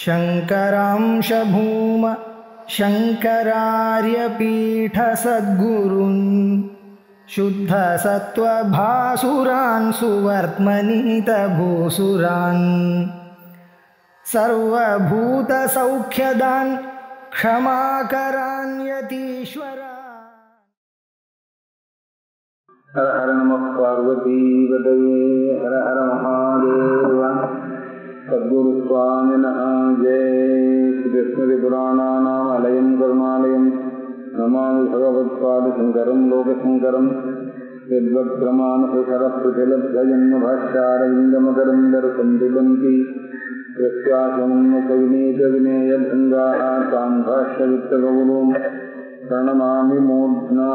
शङ्करांशभूम शङ्करार्यपीठसद्गुरुन् शुद्धसत्त्वभासुरान् सुवर्त्मनीतभूसुरान् सर्वभूतसौख्यदान् क्षमाकरान्यतीश्वरा। हर हर नमः पार्वतीपतये हर हर महादेव। सद्गुरु स्वामिनः जय श्रीकृष्णपुराणानाम् अलयं करुणालयं नमामि भगवत्पादशङ्करं लोकशङ्करं यद्वक्त्रमानसरस्वतिलब्धजन्मभाष्यारविन्दमकरन्दरसन्दुबन्ति प्रत्यासमुन्नकविनीतविनेयभृङ्गाः तान् भाष्यवित्तगौरवं प्रणमामि मूर्ध्ना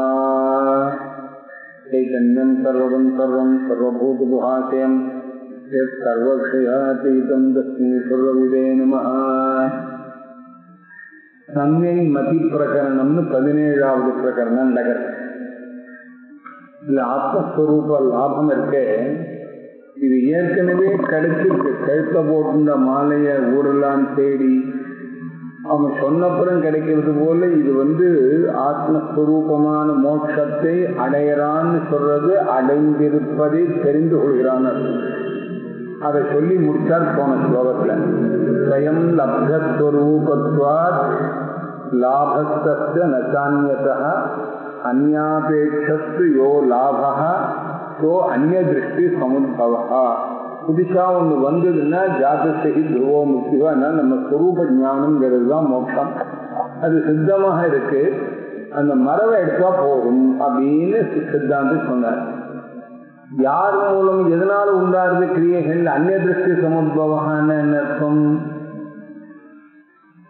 चैतन्यं सर्वं सर्वं सर्वभूतगुहाशयं யத்சர்வக்ஷயாதீதம் மதி பிரகரணம்னு பதினேழாவது பிரகரணம் நகர் இதுல ஆத்மஸ்வரூப லாபம் இருக்கே. இது ஏற்கனவே கிடைச்சிருக்கு கழுத்த போட்டுண்ட மாலைய ஊரெல்லாம் தேடி. அவன் சொன்னப்புறம் கிடைக்கிறது போல இது வந்து ஆத்மஸ்வரூபமான மோட்சத்தை அடையறான்னு சொல்றது அடைந்திருப்பதை தெரிந்து கொள்கிறான். அதை சொல்லி முடித்தார் போன ஸ்லோகத்துல. ஸ்வயம் லப்தஸ்வரூபத்வாத் லாபஸ்தஸ்ய நசான்யதா அந்யாபேட்சஸ்து யோ லாபா சோ அந்நிய திருஷ்டி சமுத்பவா புதுசா ஒன்று வந்ததுன்னா ஜாதசகி துருவோ முக்திவா நம்ம ஸ்வரூப ஞானம்ங்கிறது தான் மோட்சம் அது சித்தமாக இருக்கு அந்த மரவை எடுத்தா போகும் அப்படின்னு சித்தாந்து சொன்னார். யார் மூலம் எதனால உண்டாருது கிரியைகள்? அந்நிய திருஷ்டி சமுத்பவகான அர்த்தம்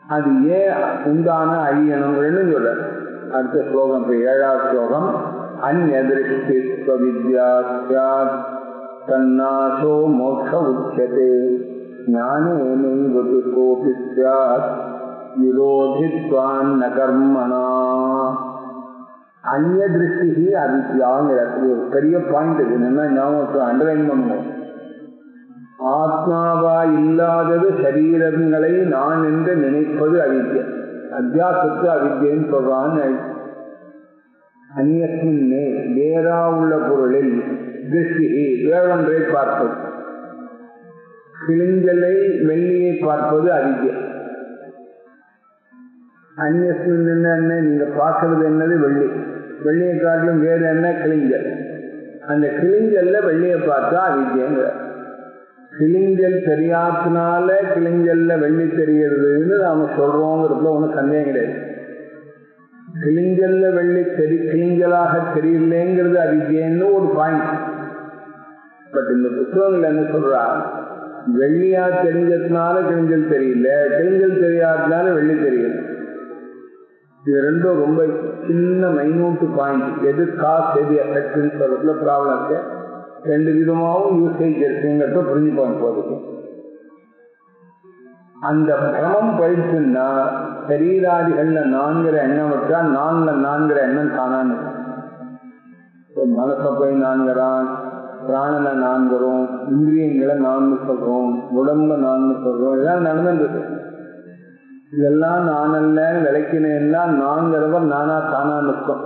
அது ஏன் உண்டான அழியணும் ரெண்டு சொல்ற அடுத்த ஸ்லோகம் இப்ப ஏழாவது ஸ்லோகம். அந்நிய திருஷ்டி வித்யா தன்னாசோ மோட்ச உச்சதே. ஞானேனைவது கோபி சாத் விரோதித்வான் ந கர்மணா அந்நிய திருஷ்டி அவித்யாங்கிற பெரிய பாயிண்ட் இது என்னன்னா ஞாபகம் அண்டர்லைன் பண்ணுவோம் ஆத்மாவா இல்லாதது சரீரங்களை நான் என்று நினைப்பது அவித்ய. அத்தியாசத்து அவித்யன்னு சொல்றான்னு அந்நியத்தின் வேறா உள்ள பொருளில் திருஷ்டி வேறொன்றை பார்ப்பது. கிழிஞ்சலை வெள்ளியை பார்ப்பது அவித்ய. அந்நியத்தின் என்ன? நீங்க பார்க்கறது என்னது வெள்ளி. வெள்ளியை காட்டிலும் வேறு என்ன கிளிஞ்சல்? அந்த கிளிஞ்சல்ல வெள்ளியை பார்த்தா அவித்தியங்கிற கிளிஞ்சல் தெரியாதனால கிளிஞ்சல்ல வெள்ளி தெரியறதுன்னு நாம சொல்றோங்கிறதுல ஒன்றும் சந்தேகம் கிடையாது. கிளிஞ்சல்ல வெள்ளி தெரி கிளிஞ்சலாக தெரியலேங்கிறது அவித்தியன்னு ஒரு பாயிண்ட் பட் இந்த புத்தகங்கள் என்ன சொல்றா? வெள்ளியா தெரிஞ்சதுனால கிழிஞ்சல் தெரியல கிழிஞ்சல் தெரியாததுனால வெள்ளி தெரியல. இது ரெண்டும் ரொம்ப சின்ன மைனூட்டு பாயிண்ட் எது காசு எது எஃபெக்ட்னு சொல்றதுல ப்ராப்ளம் இருக்கு. ரெண்டு விதமாகவும் யூசேஜ் இருக்குங்கிறத புரிஞ்சுப்போம் போதுக்கு அந்த பிரமம் போயிடுச்சுன்னா சரீராதிகள்ல நான்கிற எண்ணம் வச்சா நான்ல நான்கிற எண்ணம் காணான்னு மனச போய் நான்கிறான் பிராணனை நான்கிறோம் இந்திரியங்களை நான்கு சொல்றோம் உடம்புல நான்கு சொல்றோம் இதெல்லாம் நடந்துருக்கு இதெல்லாம் நானல்ல விளக்கினேன்னா நான்கிறவர் நானா தானா நிற்கும்.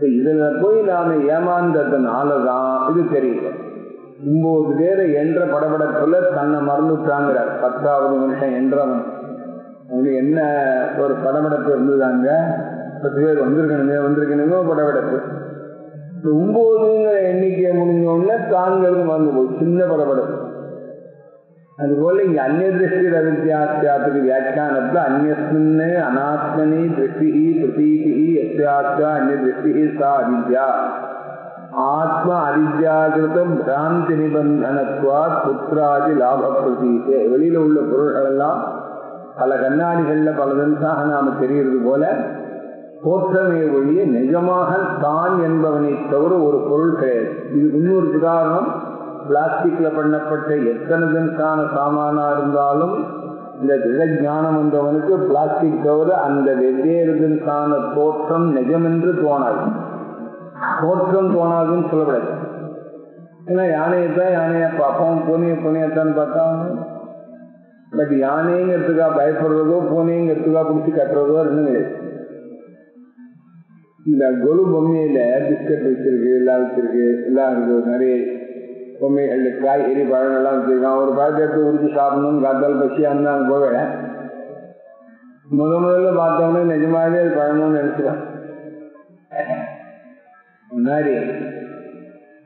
இதுல போய் நாம ஏமாந்ததுனாலதான் இது தெரியல ஒன்பது பேரை என்ற படபடப்புல தன்னை மறந்துட்டாங்கிறார். பத்தாவது நிமிஷம் என்றவன். அவங்க என்ன ஒரு படபடப்பு இருந்ததாங்க? பத்து பேர் வந்திருக்கணுமே வந்திருக்கணுமே படபடப்பு. ஒன்பதுங்கிற எண்ணிக்கை முடிஞ்ச உடனே தாங்கிறது மறந்து போய் சின்ன படபடப்பு. அதுபோல இங்க அந்நிய திருஷ்டி ரவித்யாத்தியாத்துக்கு வியாக்கியானத்துல அந்நியஸ்மின்னு அனாத்மனி திருஷ்டி பிரதீதி எஸ்யாத்யா அந்நிய திருஷ்டி சா அவித்யா ஆத்ம அவித்யாகிருதம் பிராந்தி நிபந்தனத்துவா புத்திராதி லாப பிரதீசே வெளியில உள்ள பொருள்கள் எல்லாம் பல கண்ணாடிகள்ல பல தினசாக நாம தெரியறது போல தோற்றமே ஒழிய நிஜமாக தான் என்பவனை தவிர ஒரு பொருள் கிடையாது இது இன்னொரு உதாரணம் பிளாஸ்டிக்ல பண்ணப்பட்ட எத்தனை தினக்கான சாமானா இருந்தாலும் இந்த திட ஞானம் வந்தவனுக்கு பிளாஸ்டிக் தவிர அந்த வெவ்வேறு தினக்கான தோற்றம் நிஜமென்று தோணாது. தோற்றம் தோணாதுன்னு சொல்லப்படாது ஏன்னா யானையை தான் யானையா பார்ப்போம்? பூனையை பூனையத்தான் பார்த்தாங்க பட் யானைங்கிறதுக்காக பயப்படுறதோ பூனைங்கிறதுக்காக பிடிச்சி கட்டுறதோ ரெண்டும் கிடையாது. இந்த கொலு பொம்மையில பிஸ்கட் வச்சிருக்கு எல்லாம் வச்சிருக்கு எல்லாம் இருக்கு நிறைய பொம்மைகள் காய்கறி எல்லாம் வச்சிருக்கான். ஒரு பழத்தை எடுத்து உரிச்சு சாப்பிடணும்னு காத்தால் பசியா இருந்தா போகல முத முதல்ல பார்த்தவொடனே நிஜமாவே அது பழமும் நினைச்சுதான் முன்னாடி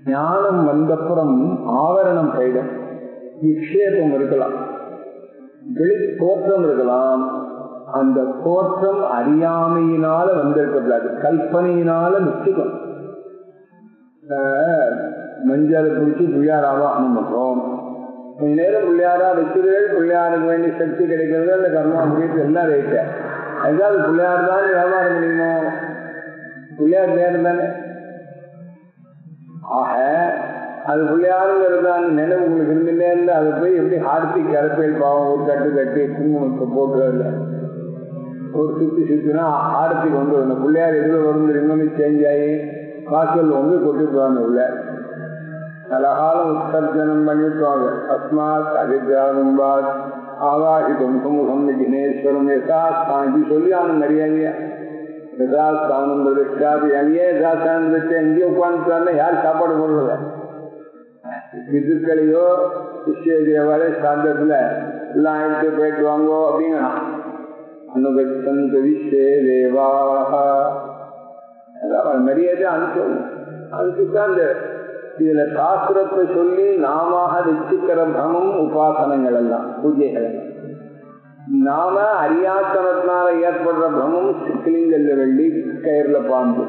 ஞானம் வந்தப்புறம் ஆவரணம் போயிடும். விக்ஷேபம் இருக்கலாம். வெளி தோற்றம் இருக்கலாம். அந்த தோற்றம் அறியாமையினால வந்திருக்கக்கூடாது. கல்பனையினால மிச்சுக்கும் மஞ்சள் குடிச்சு பிள்ளையாராவா ஆவாகனம் கொஞ்ச நேரம் பிள்ளையாரா வச்சிருவேன் பிள்ளையாருக்கு வேண்டிய சக்தி கிடைக்கிறது அந்த கர்மா முடியுது எல்லாம் ரேட்டு அதுதான் அது பிள்ளையார் தான் வியாபாரம் முடியுமோ பிள்ளையார் நேரம் தானே? ஆக அது பிள்ளையாருங்கிறது தான் நினைவு உங்களுக்கு இருந்துட்டே இருந்து அது போய் எப்படி ஆர்த்தி கரப்பேல் பாவம் ஒரு கட்டு கட்டி குங்குமத்தை போட்டுறதில்ல ஒரு சுத்தி சுத்தினா ஆரத்தி கொண்டு வரணும் பிள்ளையார் எதுல வரும் இன்னொன்னு சேஞ்ச் ஆகி வாசல் வந்து கொட்டிடுவாங்க உள்ள. அழகாலம் உத்தர்ஜனம் பண்ணிட்டுவாங்க அஸ்மாத் அதிகாரம்பாத் ஆவாஹிதம் சுமுகம் விக்னேஸ்வரம் யசாஸ்தானி சொல்லி அவனும் நிறைய யசாஸ்தானம் வச்சாது அங்கேயே யசாஸ்தானம் வச்சு எங்கேயோ உட்காந்துட்டாருன்னா யார் சாப்பாடு போடுறத விதுக்களையோ சிஷ்ய சாந்தத்துல எல்லாம் எடுத்து போயிட்டு வாங்கோ அப்படிங்கிறான் அனுகச்சந்த விஸ்வே தேவாக மரியாதை அனுப்பிச்சு அதுக்குத்தான் இந்த இதுல சாஸ்திரத்தை சொல்லி நாம வச்சுக்கிற பிரமம் உபாசனங்கள் எல்லாம் பூஜைகள். நாம அறியாத்தனத்தினால ஏற்படுற பிரமம் சிக்கிலிங்கல்ல வெள்ளி கயிறுல பாம்பு.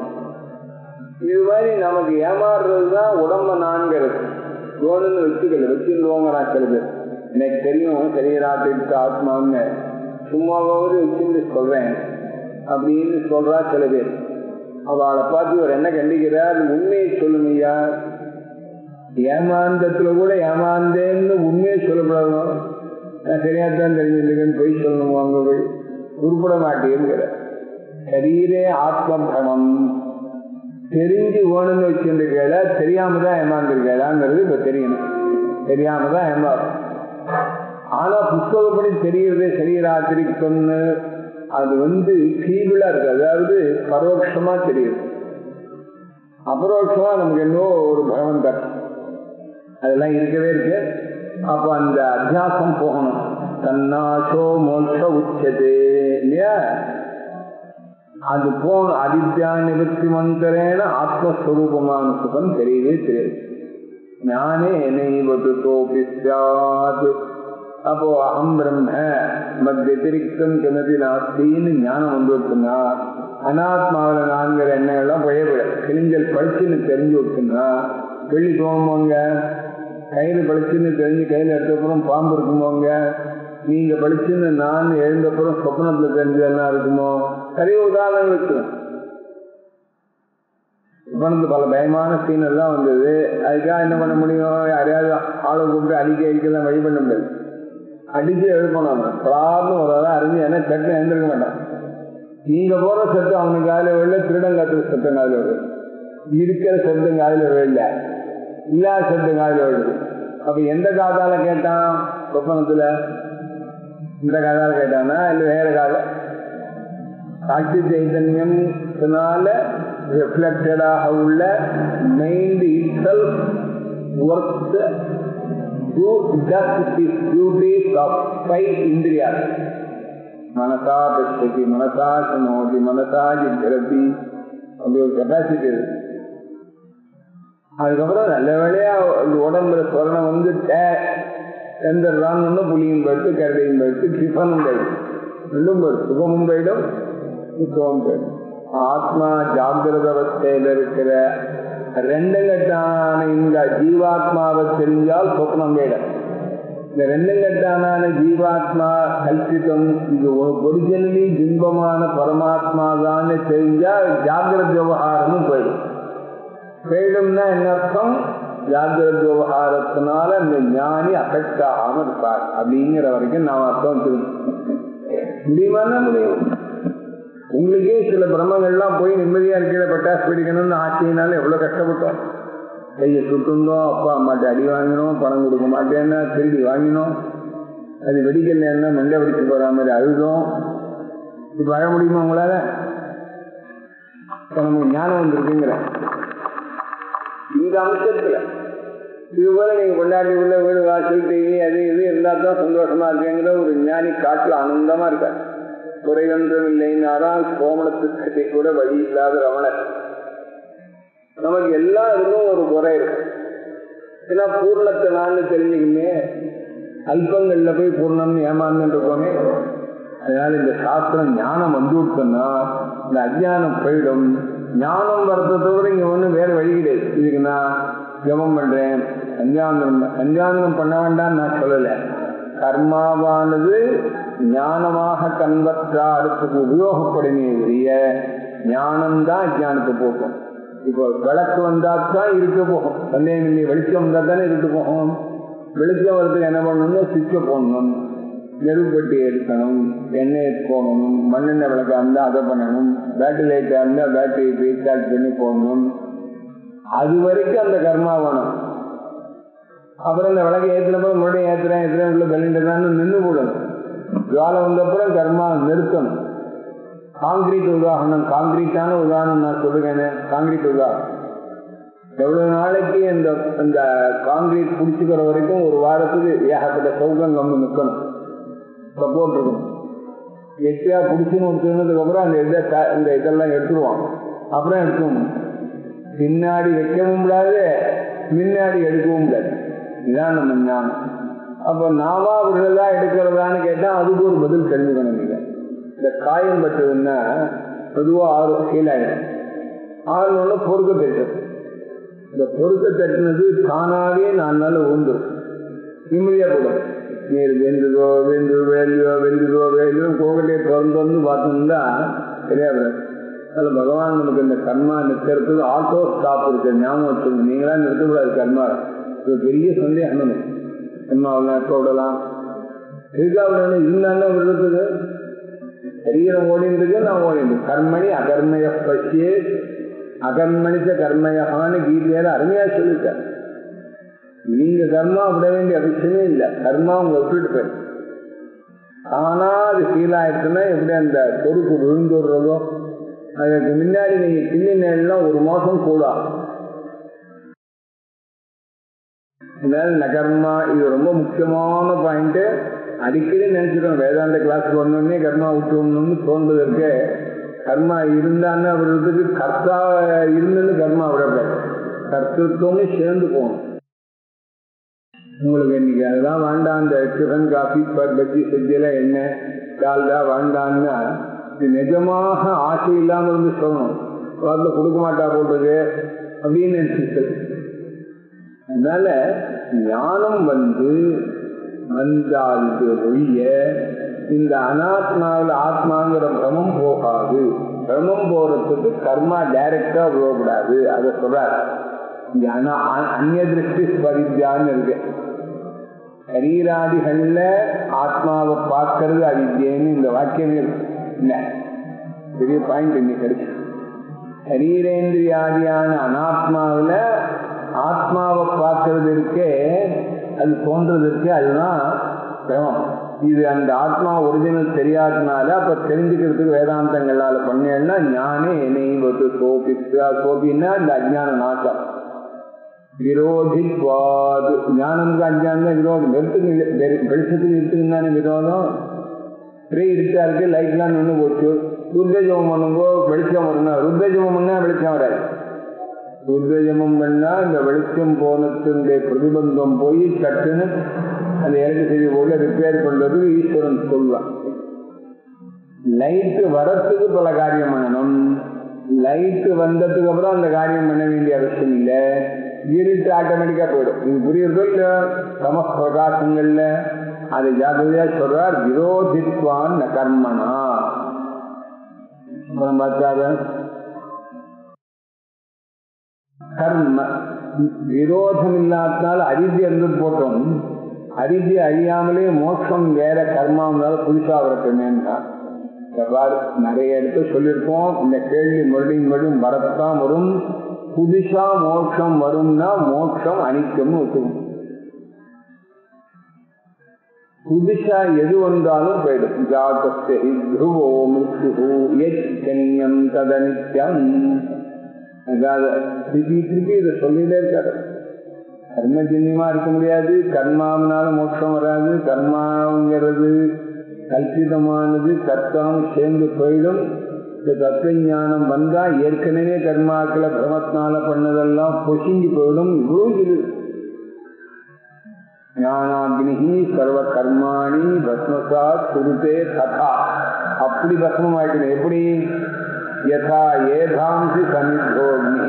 இது மாதிரி நமக்கு ஏமாறுறதுதான் உடம்ப நான்கிறது தோணுன்னு வச்சுக்கல வச்சுருவோங்கிறா எனக்கு தெரியும் சரீராத்திற்கு ஆத்மான்னு. சும்மாவாவது வச்சுட்டு சொல்றேன். அப்படின்னு சொல்றா சில பேர். அவளை பார்த்து இவர் என்ன கண்டிக்கிறார்? உண்மையை சொல்லுமையா ஏமாந்தத்துல கூட ஏமாந்தேன்னு உண்மையை சொல்லப்படணும். நான் சரியாத்தான் தெரிஞ்சிருக்கேன்னு பொய் சொல்லணும் அவங்களுக்கு போய் உருப்பட மாட்டேங்கிற. சரீரே ஆத்ம பிரமம் தெரிஞ்சு ஓணுன்னு வச்சுருக்கேடா தெரியாம தான் ஏமாந்துருக்கேடாங்கிறது இப்ப தெரியணும். தெரியாம தான் ஏமாறும். ஆனா புஸ்தகப்படி தெரியறதே சரீராத்திரிக்கும்னு அது வந்து கீழா இருக்கு. அதாவது பரோட்சமா தெரியுது அபரோட்சமா நமக்கு என்னவோ ஒரு பகவன் தரும் அதெல்லாம் இருக்கவே இருக்கு. அப்ப அந்த அத்தியாசம் போகணும். தன்னாசோ மோட்ச உச்சதே இல்லையா? அது போன அவித்யா நிவர்த்தி மந்திரேன ஆத்மஸ்வரூபமான சுகம் தெரியவே தெரியாது. ஞானே நெய்வது தோப்பி சாத். அப்போ அகம் பிரம்ம மத்தியதிரிக்தம் கிணதி நாஸ்தின்னு ஞானம் வந்து விட்டுனா அனாத்மாவில் நான்கிற எண்ணங்கள்லாம் பயப்பட கிழிஞ்சல் படிச்சுன்னு தெரிஞ்சு விட்டுனா வெள்ளி போவாங்க கயிறு படிச்சுன்னு தெரிஞ்சு கையில் எடுத்தப்புறம் பாம்பு இருக்குமோங்க நீங்க படிச்சுன்னு நான் எழுந்தப்புறம் சொப்னத்துல தெரிஞ்சதெல்லாம் இருக்குமோ? நிறைய உதாரணம் இருக்கு. சொப்பனத்து பல பயமான சீன் எல்லாம் வந்தது. அதுக்காக என்ன பண்ண முடியும்? யாரையாவது ஆளை கூப்பிட்டு அடிக்க அடிக்கலாம் வழி பண்ண முடியாது. அடிச்சு எழுப்பணும் பிரார்த்தம் வரதான் அறிஞ்சு என்ன சட்டம் எழுந்திருக்க மாட்டான். நீங்க போற சத்தம் அவனுக்கு காலையில் விழல திருடன் கத்துற சத்தம் காலையில் விழுது இருக்கிற சத்தம் காலையில் விழல இல்லாத சத்து காலையில் விழுது. அப்ப எந்த காதால கேட்டான்? ஒப்பந்தத்துல இந்த காதால கேட்டானா இல்ல வேற காத? சாட்சி சைதன்யம் ரிஃப்ளெக்டடாக உள்ள mind itself work to just is duties of five இந்திரியாஸ் மனசா பசதி மனசா சனோதி மனசா ஜிக்ரதி அப்படி ஒரு கெப்பாசிட்டி இருக்கு. அதுக்கப்புறம் நல்ல வேலையா உடம்புல சொரணம் வந்து எந்திரான்னு புளியும் போயிட்டு கரடியும் போயிட்டு டிஃபனும் போயிடும். ரெண்டும் போயிடும். சுகமும் போயிடும் சுகமும் போயிடும். ஆத்மா ஜாகிரத அவஸ்தையில இருக்கிற ரெண்டு கட்டான இந்த ஜீவாத்மாவை தெரிஞ்சால் சொப்னம் போயிடும் இந்த ரெண்டு கட்டான ஜீவாத்மா கல்பித்தம் இது ஒரிஜினலி பிம்பமான பரமாத்மா தான் தெரிஞ்சா ஜாகிரத விவகாரமும் போயிடும். போயிடும்னா என்ன அர்த்தம்? ஜாகிரத விவகாரத்தினால இந்த ஞானி அஃபெக்ட் ஆகாம இருப்பார். அப்படிங்கிற வரைக்கும் நாம் அர்த்தம் முடியுமானா முடியும். உங்களுக்கே சில பிரம்மங்கள்லாம் போய் நிம்மதியா இருக்கிற பட்டாசு பிடிக்கணும்னு ஆசையினால எவ்வளவு கஷ்டப்பட்டோம். கையை சுட்டுந்தோம் அப்பா அம்மாட்ட அடி வாங்கினோம் பணம் கொடுக்க மாட்டேன்னா திருடி வாங்கினோம். அது வெடிக்கலன்னா மண்டை வெடிச்சு போற மாதிரி அழுதும். இப்ப வர முடியுமா உங்களால? நமக்கு ஞானம் வந்திருக்குங்கிற. இந்த அம்சத்துல. இது போல நீங்க கொண்டாடி உள்ள வீடு வாசல் டிவி அது இது இருந்தா தான் சந்தோஷமா இருக்குங்கிற ஒரு ஞானி காட்டுல ஆனந்தமா இருக்காரு. குறையொன்றும் இல்லைன்னாரால் கோமணத்துக்கு கூட வழி இல்லாத ரமணர். நமக்கு எல்லா இதுக்கும் ஒரு குறை இருக்கு. ஏன்னா பூர்ணத்தை நான் தெரிஞ்சுக்கமே அல்பங்கள்ல போய் பூர்ணம்னு ஏமாந்துட்டு இருக்கோமே. அதனால இந்த சாஸ்திரம் ஞானம் வந்து விட்டோம்னா இந்த அஜானம் போயிடும். ஞானம் வரத்தை தவிர இங்க ஒன்றும் வேற வழி கிடையாது. இதுக்கு நான் ஜபம் பண்றேன். சந்தியாந்தனம் சந்தியாந்தனம் பண்ண வேண்டாம்னு நான் சொல்லல. கர்மாவானது ஞானமாக கண்பற்றாருக்கு உபயோகப்படுமே உரிய ஞானம்தான் அஜானத்தை போக்கும் இப்போ விளக்கு வந்தா தான் இருக்க போகும். சந்தேகம் இல்லை வெளிச்சம் வந்தா தானே இருக்க போகும். வெளிச்சம் வரதுக்கு என்ன பண்ணணும்னா சுவிட்சை போடணும். நெருப்பட்டி எடுக்கணும் எண்ணெய் போகணும் மண்ணெண்ணெய் விளக்கா இருந்தால் அதை பண்ணணும் பேட்டரி லைட்டாக இருந்தால் பேட்டரி ரீசார்ஜ் பண்ணி போடணும். அது வரைக்கும் அந்த கர்மா வேணும். அப்புறம் இந்த விளக்கு ஏற்றினப்போ மறுபடியும் ஏற்றுறேன் ஏற்றுறேன் உள்ள கலிண்டதான்னு நின்று போடணும் ஜுவாலை வந்தப்புறம் கர்மா நிறுத்தணும். காங்கிரீட் உதாரணம் காங்கிரீட்டான உதாரணம் நான் சொல்லுவேன் காங்கிரீட் உதாரணம். எவ்வளவு நாளைக்கு இந்த இந்த காங்கிரீட் பிடிச்சிக்கிற வரைக்கும் ஒரு வாரத்துக்கு ஏகப்பட்ட சௌகம் வந்து நிற்கணும். சப்போர்ட் இருக்கணும் எட்டியா பிடிச்சுன்னு சொன்னதுக்கு அப்புறம் அந்த இதை இந்த இதெல்லாம் எடுத்துருவான். அப்புறம் எடுக்கணும் பின்னாடி வைக்கவும் முடியாது முன்னாடி எடுக்கவும் முடியாது. இதுதான் நம்ம ஞானம். அப்போ நாம அவர்களா எடுக்கிறதான்னு கேட்டால் அதுக்கு ஒரு பதில் தெரிஞ்சுக்கணும் நீங்கள் இந்த காயம் பட்டதுன்னா பொதுவாக ஆறு கீழாயிடும். ஆறுனோட பொறுக்க தட்டுறது இந்த பொறுக்க தட்டினது தானாகவே நான் நாள் உண்டு நிம்மதியாக போடும் நீர் வெந்துதோ வெந்து வேலியோ வெந்துதோ வேலையோ கோவிலே திறந்து வந்து பார்த்தோம்னா தெரியாது. அதில் பகவான் நமக்கு இந்த கர்மா நிற்கிறதுக்கு ஆட்டோ ஸ்டாப் இருக்கு. ஞாபகம் வச்சுக்கணும் நீங்களா நிறுத்தக்கூடாது கர்மா. இது பெரிய சந்தேகம். நமக்கு கர்மாவெல்லாம் எப்போ விடலாம் எதுக்காக விடணும் இருந்தாங்க விடுறதுக்கு சரீரம் ஓடின்றதுக்கு நான் ஓடிந்து கர்மணி அகர்மய பசியே அகர்மணிச்ச கர்மயகான்னு கீதையில அருமையா சொல்லிட்டேன் நீங்க கர்மா விட வேண்டிய அவசியமே இல்லை. கர்மா உங்க விட்டுட்டு போயிடும். ஆனா அது கீழாயிடுச்சுன்னா எப்படி அந்த பொறுப்பு விழுந்துடுறதோ அதுக்கு முன்னாடி நீங்க கிள்ளினா ஒரு மாசம் கூட அதனால நகர்மா இது ரொம்ப முக்கியமான பாயிண்ட் அடிக்கடி நினைச்சிடும் வேதாந்த கிளாஸ்க்கு வந்தோடனே கர்மா விட்டுணும்னு தோன்றதற்கு கர்மா இருந்தான்னு அவர்களுக்கு கர்த்தா இருந்துன்னு கர்மா விடக்கூடாது. கர்த்தத்துவம்னு சேர்ந்து போகணும். உங்களுக்கு இன்னைக்கு அதெல்லாம் வேண்டாம் இந்த டிஃபன் காஃபி பஜ்ஜி செஞ்சில என்ன டால்டா வேண்டான்னா இது நிஜமாக ஆசை இல்லாம இருந்து சொல்லணும். வாரத்துல கொடுக்க மாட்டா போடுறது அப்படின்னு நினைச்சிட்டு அதனால ஞானம் வந்து வந்தால் ஒழிய இந்த அனாத்மாவில் ஆத்மாங்கிற பிரமம் போகாது. பிரமம் போறதுக்கு கர்மா டைரக்டா போகக்கூடாது அதை சொல்றாரு. இங்க அனா அந்நிய திருஷ்டி ஸ்வவித்யான்னு இருக்கு. சரீராதிகள்ல ஆத்மாவை பார்க்கறது அவித்தியன்னு இந்த வாக்கியமே இல்லை. பெரிய பாயிண்ட் இன்னைக்கு இருக்கு. சரீரேந்திரியாதியான அனாத்மாவில ஆத்மாவை பார்க்கறது இருக்கே அது தோன்றது இருக்கே அதுதான் பிரமம் இது அந்த ஆத்மா ஒரிஜினல் தெரியாதனால அப்ப தெரிஞ்சுக்கிறதுக்கு வேதாந்தங்களால பண்ணேன்னா ஞானே என்னை வந்து சோபின்னா இந்த அஜ்ஞான நாசம். விரோதித்வாது ஞானம்க்கு அஞ்சான் விரோதம் வெறுத்துக்கு வெளிச்சத்துக்கு இருக்குன்னு தானே விரோதம் ஸ்ரீ இருட்டா இருக்கு லைட்லாம் நின்று போச்சு ருத்ரஜபம் பண்ணுங்கோ வெளிச்சம் வரணும் ருத்ரஜபம் பண்ணா வெளிச்சம் வராது ருத்ரஜபம் பண்ணா இந்த வெளிச்சம் போனதுடைய பிரதிபந்தம் போய் சட்டுன்னு அந்த இறக்கு செய்தி போல ரிப்பேர் பண்றது ஈஸ்வரன் சொல்வான் லைட்டு வரத்துக்கு பல காரியம் பண்ணணும் லைட்டு வந்ததுக்கு அப்புறம் அந்த காரியம் பண்ண வேண்டிய அவசியம் இல்லை இருட்டு ஆட்டோமேட்டிக்கா போயிடும். இது புரியுறதோ இல்ல சம பிரகாசங்கள்ல அதை ஜாகிரதையா சொல்றார் விரோதித்வான் ந கர்மனா கர்ம விரோதம் இல்லாததால் அரிதி என்று போட்டோம். அரிதி அழியாமலே மோட்சம் வேற கர்மா இருந்தாலும் புதுசா வரட்டுமேன்னா நிறைய இடத்துல சொல்லியிருக்கோம். இந்த கேள்வி மறுபடியும் மறுபடியும் வரத்தான் வரும். புதுசா மோட்சம் வரும்னா மோட்சம் அனிக்கம்னு ஒத்துக்கும். புதுசா எது வந்தாலும் போயிடும். ஜாதஸ்தி துருவோ த்ருவோ மிருத்யு யஜ்ஞம் ததனித்யம் திருப்பி திருப்பி இதை சொல்லிட்டே இருக்காரு. கர்மஜன்யமா இருக்க முடியாது. கர்மாவினால மோட்சம் வராது. கர்மாங்கிறது கல்பிதமானது. கர்த்தாம் சேர்ந்து போயிடும். இந்த தத்துவ ஞானம் வந்தா ஏற்கனவே கர்மாக்களை பிரமத்தினால பண்ணதெல்லாம் பொசிஞ்சு போயிடும். இவ்வளவு ஞானாகினி சர்வ கர்மாணி பஸ்மசாத் குருத்தே ததா. அப்படி பஸ்மம் ஆயிக்கணும் எப்படி? யதா ஏதாம்சி சமித்தோக்னி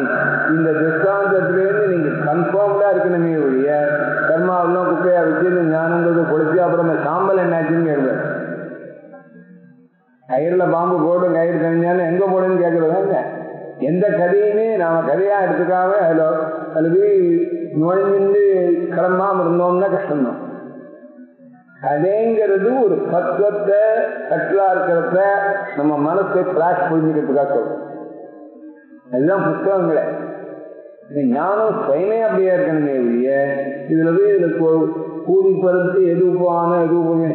இந்த திருஷ்டாந்தத்திலேருந்து நீங்க கன்ஃபார்ம்டா இருக்கணுமே ஒழிய கர்மாவெல்லாம் குப்பையா வச்சு இந்த ஞானங்கிறது பொழிச்சு அப்புறம் சாம்பல் என்னாச்சுன்னு கேட்குறேன் கயிறுல பாம்பு போட்டு கயிறு தனிஞ்ச எந்த கதையுமே நாம கதையா எடுத்துக்காம அதுல அல்லது போய் நுழைஞ்சு கிளம்பாம இருந்தோம்னா கஷ்டம்தான். கதைங்கிறது ஒரு தத்துவத்தை கட்டலா இருக்கிறத நம்ம மனசை பிளாஷ் புரிஞ்சுக்கிறதுக்காக சொல்றோம். அதுதான் புத்தகங்களே. ஞானம் சுயமே அப்படியே இருக்கணுமே ஒழிய இதுல போய் இதுல கூடி பருத்து எது உப்பான எது உப்புமே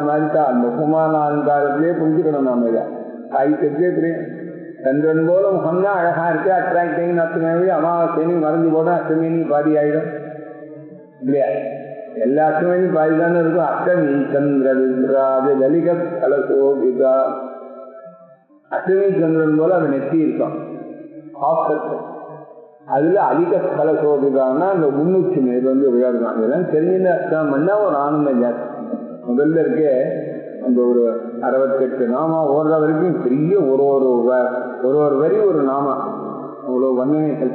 மாதிரி தான். அந்த உபமான அலங்காரத்திலே புரிஞ்சுக்கணும் நாம இதை. சந்திரன் போல முகம்னா அழகா இருக்கு. அட்ராக்டிங் அத்தனை அமாவாசைனி மறைஞ்சு போட்டா அஷ்டமினி பாதி ஆயிடும். இல்லையா? எல்லா அஷ்டமினி பாதி தானே இருக்கும். அஷ்டமி சந்திர வித்ராஜ லலிக கலசோபிதா. அஷ்டமி சந்திரன் போல அவன் நெத்தி இருக்கும் அதுல அதிக கலசோபிதான்னா அந்த முன்னுச்சி மேல் வந்து விளையாடுறான் இதெல்லாம் தெரிஞ்ச அர்த்தம் பண்ணா ஒரு ஆனந்தம் ஜாஸ்தி. முதல்ல இருக்கே அந்த ஒரு அறுபத்தெட்டு நாமா ஓடுற வரைக்கும் பெரிய ஒரு ஒரு ஒரு ஒரு வரி ஒரு நாமா. அவ்வளவு வண்ணனைகள்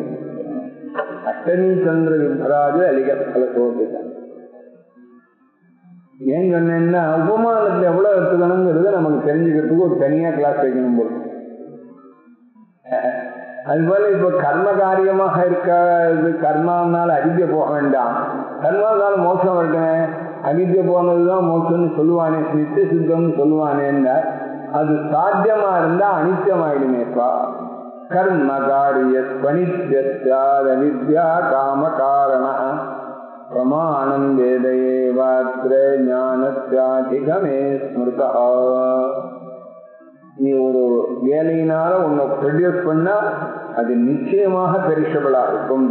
அட்டனி சந்திர விபராஜ அதிக கலசோபிதான் ஏன் சொன்னேன்னா உபமானத்துல எவ்வளவு எடுத்துக்கணுங்கிறது நமக்கு தெரிஞ்சுக்கிறதுக்கு ஒரு தனியா கிளாஸ் வைக்கணும் போல. அதுபோல இப்ப கர்ம காரியமாக இருக்க கர்மானால் அடிக்க போக வேண்டாம். கர்மானால மோசம் வரட்டுமே. அவித்திய போனதுதான் மோசம்னு சொல்லுவானே நித்திய சுத்தம்னு சொல்லுவானேன்னா அது சாத்தியமா இருந்தா அனித்தியமாயிடுமேப்பா. கர்ம காரிய வித்யா காம காரண பிரமாணம் வேதையேவாத்திர ஞானத்தியாதிகமே ஸ்மிருதா. நீ ஒரு வேலையினால உன்னை ப்ரொடியூஸ் பண்ணா அது நிச்சயமாக பெரிஷபிளா இருக்கும்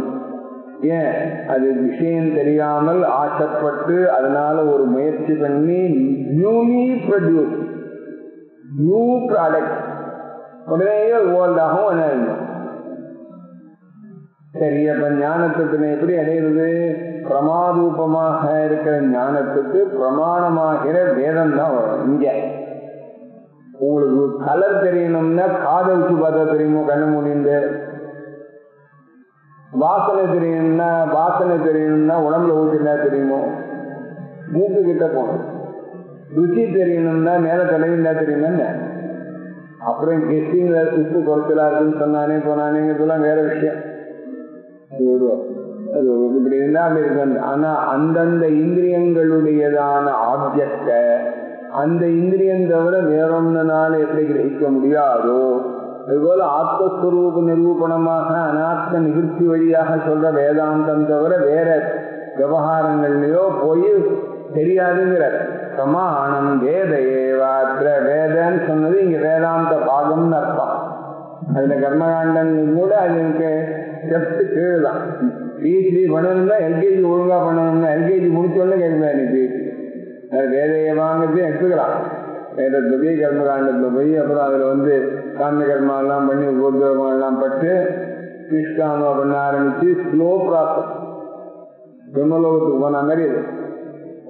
ஏன்? அது விஷயம் தெரியாமல் ஆசைப்பட்டு அதனால ஒரு முயற்சி பண்ணி நியூலி ப்ரொடியூஸ் நியூ ப்ராடக்ட் உடனே ஓல்டாகவும் என்ன சரி அப்ப ஞானத்துக்கு எப்படி அடையிறது? பிரமாரூபமாக இருக்கிற ஞானத்துக்கு பிரமாணமாகிற வேதம் தான் வரும். இங்க. உங்களுக்கு கலர் தெரியணும்னா காதை வச்சு பார்த்தா தெரியுமோ? கண்ணு முடிந்து வாசனை தெரியணும்னா வாசனை தெரியணும்னா உடம்புல ஊற்றினா தெரியுமோ? மூக்கு கிட்ட போகணும். ருச்சி தெரியணும்னா மேல தலைவிந்தா தெரியுமா அப்புறம் கெஸ்டிங்ல உப்பு குறைச்சலா இருக்குன்னு சொன்னானே போனானேங்கிறதுலாம் வேற விஷயம். அது இப்படி இருந்தா அப்படி இருக்கு ஆனா அந்தந்த இந்திரியங்களுடையதான ஆப்ஜெக்ட அந்த இந்திரியம் தவிர வேறொன்னால எப்படி கிரகிக்க முடியாதோ அதுபோல ஆத்மஸ்வரூப நிரூபணமாக அனாத்ம நிகழ்ச்சி வழியாக சொல்ற வேதாந்தம் தவிர வேற விவகாரங்கள்லயோ போய் தெரியாதுங்கிற. பிரமாணம் வேத ஏவாத்திர வேதன்னு சொன்னது இங்க வேதாந்த பாகம்னு அர்த்தம். அதுல கர்மகாண்டம் கூட அதுக்கு ஸ்டெப்ஸ் கீழே தான் பிஹெச்டி பண்ணணும்னா எல்கேஜி ஒழுங்கா பண்ணணும்னா எல்கேஜி முடிச்சோடனே கேட்கலாம் நீ பிஹெச்டி வேதையை வாங்கிட்டு எடுத்துக்கலாம். வேற துகை கர்மகாண்டத்தில் போய் அப்புறம் அதுல வந்து காமிய கர்மாலாம் பண்ணி உபோத்வகமெல்லாம் பட்டு நிஷ்காம பண்ண ஆரம்பிச்சு ஸ்லோ ப்ராசஸ் பிரம்மலோகத்துக்கு போன மாதிரி. இது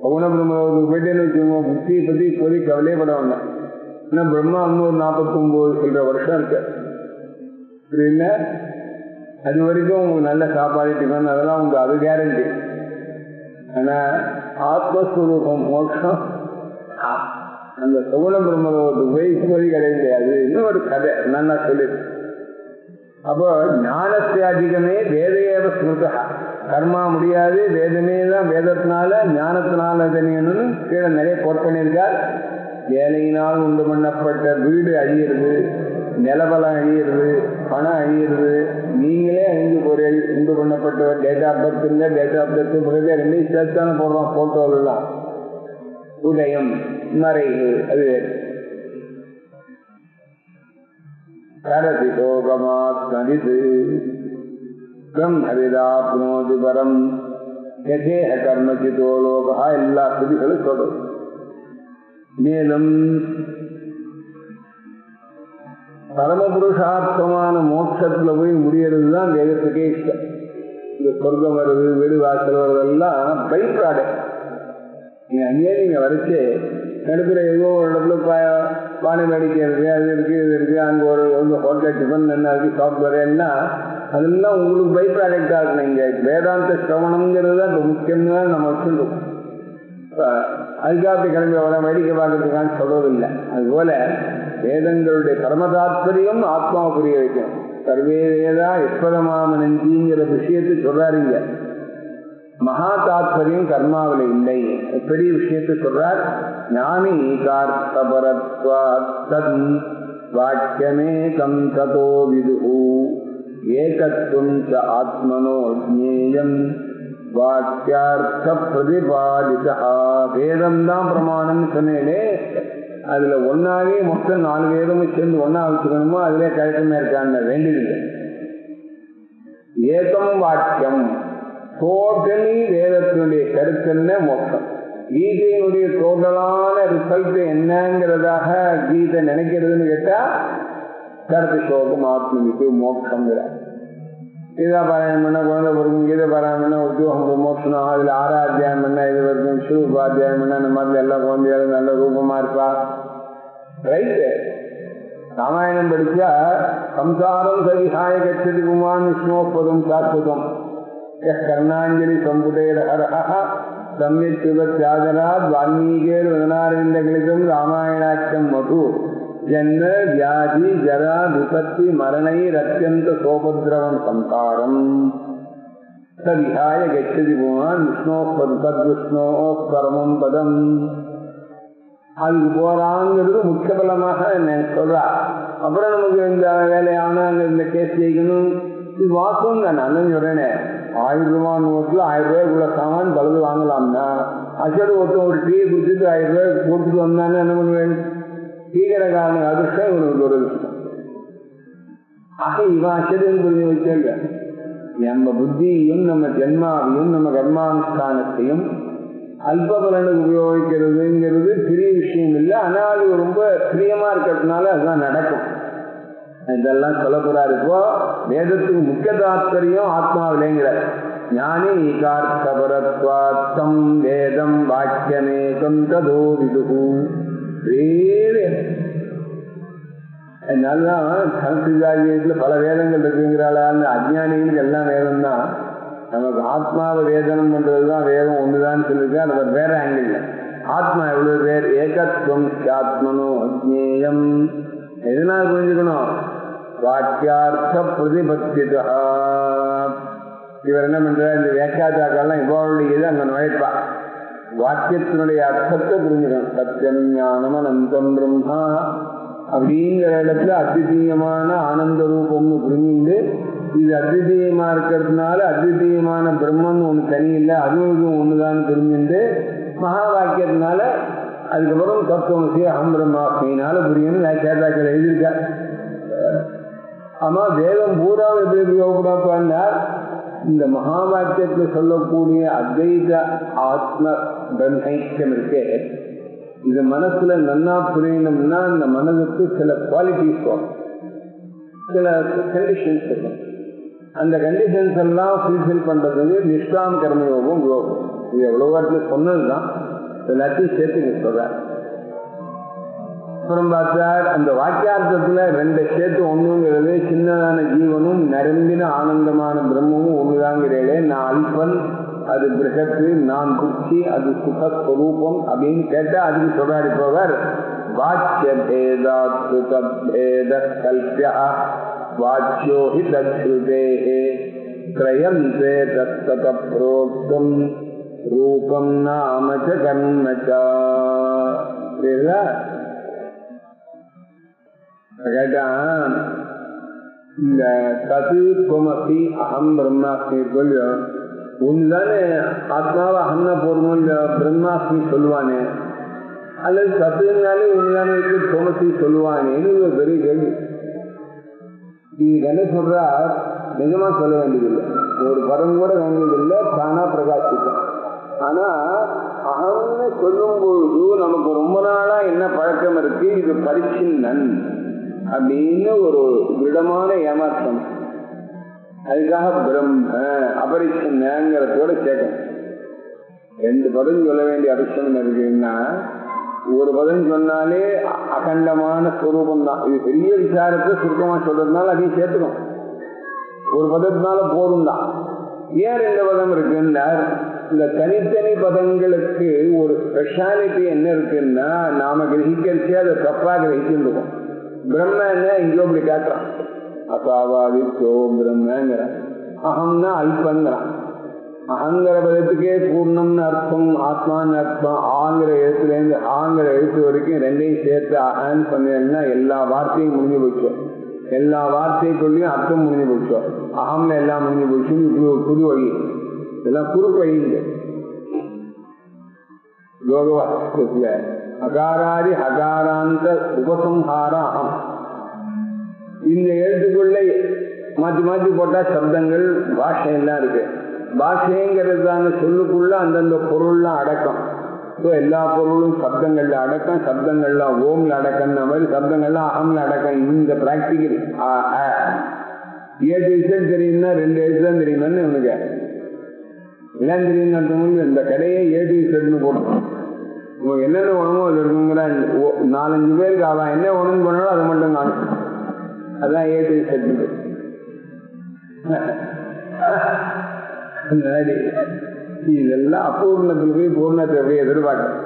பகுண பிரம்மலோகத்துக்கு போயிட்டேன்னு வச்சுக்கோங்க புத்தியை பற்றி இப்போதைக்கு கவலையே பட வேண்டாம் ஏன்னா பிரம்மா இன்னொரு ஒன்பது சொல்ற வருஷம் இருக்கு. புரியல அது வரைக்கும் உங்களுக்கு நல்ல சாப்பாடு டிஃபன் அதெல்லாம் உங்களுக்கு அது கேரண்டி ஆனா ஆத்மஸ்வரூபம் மோட்சம். அந்த சகுண பிரம்மலோகத்துக்கு போய் கிடையாது. கிடையாது இன்னும் ஒரு கதை? நல்லா சொல்லு. அப்போ ஞானத்தியாதிகமே அதிகமே வேதையேவ ஸ்மிருதா. கர்மா முடியாது வேதமே தான் வேதத்தினால ஞானத்தினால தெரியணும்னு கீழே நிறைய போட் பண்ணியிருக்கார். வேலையினால் உண்டு பண்ணப்பட்ட வீடு அழியிறது நிலபலம் அழியிறது பணம் அழியிறது நீங்களே அழிஞ்சு போறீர்கள் உண்டு பண்ணப்பட்ட டேட் ஆஃப் பர்த் இல்லை டேட் ஆஃப் பர்த் பிறகு ரெண்டையும் சேர்த்தானே போடுறோம் போட்டோலாம் உதயம் மறைவு. அது வேறு கரதி சோகமாத்மதிது பிரம்மவிதாப்னோதி பரம். யதேக கர்மச்சிதோ லோகா எல்லா துதிகளும் சொல்றது மேலும் பரமபுருஷார்த்தமான மோட்சத்துல போய் முடியறது தான் வேதத்துக்கே இஷ்டம். இந்த சொர்க்கம் வருது வீடு வாசல் வருதெல்லாம் பை ப்ராடக்ட் நீங்க அங்கேயே நீங்க வரைச்சு நடுப்புற ஏதோ ஒரு இடத்துல பானை வேடிக்கை இருக்கு அது இருக்கு இது இருக்கு அங்க ஒரு உங்க ஹோட்டல் டிஃபன் என்ன இருக்கு சாஃப்ட்வேர் எல்லாம் அதெல்லாம் உங்களுக்கு பை ப்ராடக்டா இருக்கணும் இங்க. வேதாந்த சிரவணம்ங்கிறது தான் இப்ப முக்கியம்னு நம்ம வச்சுருக்கோம் அதுக்காக அப்படி கிளம்பி வர வேடிக்கை பார்க்கறதுக்கான சொல்றதில்லை. அதுபோல வேதங்களுடைய பரம தாத்பரியம் ஆத்மாவை புரிய வைக்கும் சர்வே வேதா நெஞ்சிங்கிற விஷயத்தை சொல்றாருங்க. மகா தாத்பரியம் கர்மாவில் இல்லை. பெரிய விஷயத்தை சொல்றார் ஞானி கார்த்தபரத்வாத்தன் வாக்கியமேகம் ததோ விதுகு ஏகத்துவம் ச ஆத்மனோ ஜேயம் வாக்கியார்த்த பிரதிபாதிதா வேதம் தான் பிரமாணம் சொன்னேனே அதுல ஒன்னாவே மொத்தம் நாலு வேதமும் சேர்ந்து ஒன்னா வச்சுக்கணுமோ அதுல கழட்டமே இருக்கான்னு வேண்டியதில்லை. ஏகம் வாக்கியம் டோட்டலி வேதத்தினுடைய கருத்து என்ன மோட்சம் கீதையினுடைய டோட்டலான ரிசல்ட் என்னங்கிறதாக கீதை நினைக்கிறதுன்னு கேட்டா கருத்து சோகம் ஆத்மனிக்கு மோட்சங்கிற கீதா பாராயணம் பண்ண குழந்தை பிறக்கும் கீதை பாராயணம் பண்ண உத்தியோகம் விமோசனம் அதுல ஆறா அத்தியாயம் பண்ண இது வரைக்கும் சிவபாத்தியாயம் பண்ண அந்த மாதிரி எல்லா குழந்தைகளும் நல்ல ரூபமா இருப்பா. ரைட்டு ராமாயணம் படிச்சா சம்சாரம் சரிஹாய கச்சதி குமான் விஷ்ணோபதம் சாஸ்வதம் கர்ணாஞ்சலி சம்புதேரஹரஹ சம்யக் தியாஜராத் வால்மீகேர் வதனாரவிந்தகளிடம் ராமாயணாக்கியம் மது ஜன்ம வியாதி ஜரா விபத்தி மரணை ரத்தியந்த சோபத்ரவம் சம்சாரம் சரிஹாய கச்சதி புமான் விஷ்ணோப்பது தத்விஷ்ணோ பரமம் பதம் அதுக்கு போறாங்கிறது முக்கிய பலமாக சொல்றா அப்புறம் நமக்கு இந்த வேலையான இந்த கேஸ் ஜெயிக்கணும் இது வாக்கும் தான் நான் தான் சொல்றேனே ஆயிரம் ரூபாய் நோட்டில் ஆயிரம் ரூபாய்க்குள்ள சாமான் பழுது வாங்கலாம்னா அசடு ஒருத்தன் ஒரு டீ குடிச்சிட்டு ஆயிரம் ரூபாய் கொடுத்துட்டு வந்தானே என்ன பண்ணுவேன்? டீ கடைக்காரனுக்கு அதிர்ஷ்டம் இவனுக்கு ஒரு அதிர்ஷ்டம். ஆக இவன் அசடுன்னு புரிஞ்சு வச்சேங்க நம்ம புத்தியையும் நம்ம ஜென்மாவையும் நம்ம கர்மானுஷ்டானத்தையும் அல்ப பலனுக்கு உபயோகிக்கிறதுங்கிறது பெரிய விஷயம் இல்லை. ஆனால் அது ரொம்ப பிரியமா இருக்கிறதுனால அதுதான் நடக்கும். இதெல்லாம் சொல்ல போறாரு இப்போ வேதத்துக்கு முக்கிய தாத்பரியம் ஆத்மாவிலேங்கிற. ஞானி கார்த்தபரத்வாத்தம் வேதம் வாக்கியமேகம் ததோ விதுகு வேறு. அதனாலதான் சமஸ்கிருதாரியத்துல பல வேதங்கள் இருக்குங்கிறாளான்னு அஜ்ஞானிகளுக்கு எல்லாம் வேதம் தான் நமக்கு ஆத்மாவை வேதனம் பண்றதுதான் வேதம் ஒண்ணுதான் சொல்லிருக்கா அது வேற ஆங்கிள் ஆத்மா எவ்வளவு பேர்? ஏகத்துவம் ஆத்மனோ அஜ்நேயம் எதனால புரிஞ்சுக்கணும்? வாக்கியார்த்த பிரதிபத்திதா இவர் என்ன பண்றார்? இந்த வியாக்கியாத்தாக்கள்லாம் இவாளுடையது அங்க நுழைப்பா. வாக்கியத்தினுடைய அர்த்தத்தை புரிஞ்சுக்கணும். சத்தியம் ஞானம் அனந்தம் பிரம்மா அப்படிங்கிற இடத்துல அத்விதீயமான ஆனந்த ரூபம்னு புரிஞ்சுண்டு இது அத்விதீயமா இருக்கிறதுனால அத்விதீயமான பிரம்மன் ஒண்ணு தனி இல்லை அதுவும் இதுவும் ஒண்ணுதான் புரிஞ்சுண்டு மகா வாக்கியத்தினால அதுக்கப்புறம் தத்துவமசி அகம் அப்படின்னால புரியணும். வியாக்கியாத்தாக்கள் எழுதியிருக்கார். ஆமா வேதம் பூரா எப்படி உபயோகப்படுத்தார் இந்த மகா வாக்கியத்துல சொல்லக்கூடிய அத்வைத ஆத்ம பிரம்மைக்கியம் இருக்கே. இது மனசுல நன்னா புரியணும்னா இந்த மனதுக்கு சில குவாலிட்டிஸ் வரும். சில கண்டிஷன்ஸ் இருக்கும். அந்த கண்டிஷன்ஸ் எல்லாம் ஃபுல்ஃபில் பண்றதுக்கு நிஷ்காம் கர்மயோகம் யோகம் இது எவ்வளவு இடத்துல சொன்னதுதான். எல்லாத்தையும் சேர்த்து சொல்றார் அப்புறம் பார்த்தார் அந்த வாக்கியார்த்தத்துல ரெண்டு சேர்த்து ஒண்ணுங்கிறது சின்னதான ஜீவனும் நிரம்பின ஆனந்தமான பிரம்மமும் ஒண்ணுதாங்கிறே நான் அல்பன் அது பிரகத்து நான் குச்சி அது சுகஸ்வரூபம் அப்படின்னு கேட்டா அதுக்கு சொல்றாரு போவர். வாக்கிய பேதாத்து தத்பேத கல்பியா வாச்சியோ ஹி தத்ருதேஹே திரயம் தத்தத புரோக்தம் ரூபம் நாம ச கேட்டான் இந்த தது குமத்தி அகம் பிரம்மாஸ்மி சொல்லியோ உன்தானே ஆத்மாவை அகம்னா போதுமோ இல்லையோ பிரம்மாஸ்மி சொல்லுவானே அல்லது சத்துனாலே உண்மையான துவமசி சொல்லுவானேன்னு ஒரு பெரிய கேள்வி இதுக்கு என்ன சொல்றா நிஜமா சொல்ல வேண்டியதில்லை ஒரு படம் கூட வேண்டியதில்லை தானா பிரகாசிக்கும் ஆனா அகம்னு சொல்லும் பொழுது நமக்கு ரொம்ப நாளா என்ன பழக்கம் இருக்கு இது பரிச்சின்னன் அப்படின்னு ஒரு விடமான ஏமாற்றம். அதுக்காக பிரம்ம அபரிசன்னங்கிறதோட சேர்க்கணும். ரெண்டு பதம் சொல்ல வேண்டிய அவசியம் இருக்குன்னா ஒரு பதம் சொன்னாலே அகண்டமான ஸ்வரூபம் தான் இது பெரிய விசாரத்தை சுருக்கமா சொல்றதுனால அதையும் சேர்த்துக்கணும். ஒரு பதத்தினால போதும் தான் ஏன் ரெண்டு பதம் இருக்குன்னா இந்த தனித்தனி பதங்களுக்கு ஒரு ஸ்பெஷாலிட்டி என்ன இருக்குன்னா நாம கிரகிக்கிறச்சே அதை தப்பா கிரகிச்சுருக்கோம் பிரம்மன்னா கேட்கறான் இப்படி கேட்கறான் பிரம்மங்கிற பிரம்மங்கிறான். அகம்னா அல்பங்கிறான். அகங்கிற பதத்துக்கே பூர்ணம்னு அர்த்தம் ஆத்மான்னு அர்த்தம் ஆங்கிற எழுத்துலேருந்து ஆங்கிற எழுத்து வரைக்கும் ரெண்டையும் சேர்த்து அகன்னு சொன்னேன்னா எல்லா வார்த்தையும் முடிஞ்சு போச்சு. எல்லா வார்த்தைக்குள்ளேயும் அர்த்தம் முடிஞ்சு போச்சோம் அகம்ல எல்லாம் முடிஞ்சு போச்சு. இப்படி ஒரு புது வழி. இதெல்லாம் குறுக்கு வழிங்க. யோகவாசத்துல அகாராதி அகாராந்த உபசம்ஹாராம். இந்த எழுத்துக்குள்ள மாற்றி மாற்றி போட்டா சப்தங்கள் பாஷை எல்லாம் இருக்கு. பாஷைங்கிறதான சொல்லுக்குள்ள அந்தந்த பொருள்லாம் அடக்கம். ஸோ எல்லா பொருளும் சப்தங்கள்ல அடக்கம் சப்தங்கள்லாம் ஓம்ல அடக்கம்ன மாதிரி சப்தங்கள்லாம் அகம்ல அடக்கம். இந்த பிராக்டிக்கல் ஏழு விஷயம் தெரியும்னா ரெண்டு விஷயம் தெரியுமான்னு இவனுக்கு. எல்லாம் தெரியும் இந்த கடையை ஏழு விஷயம்னு போடும் என்னென்ன உணவோ அது இருக்குங்கிற நாலஞ்சு பேருக்கு அவன் என்ன உணவு பண்ணாலும் அதை மட்டும் காணும். அதான் ஏழு விஷயம் இதெல்லாம் அப்பூர்ணத்தில் போய் பூர்ணத்தை போய் எதிர்பார்க்க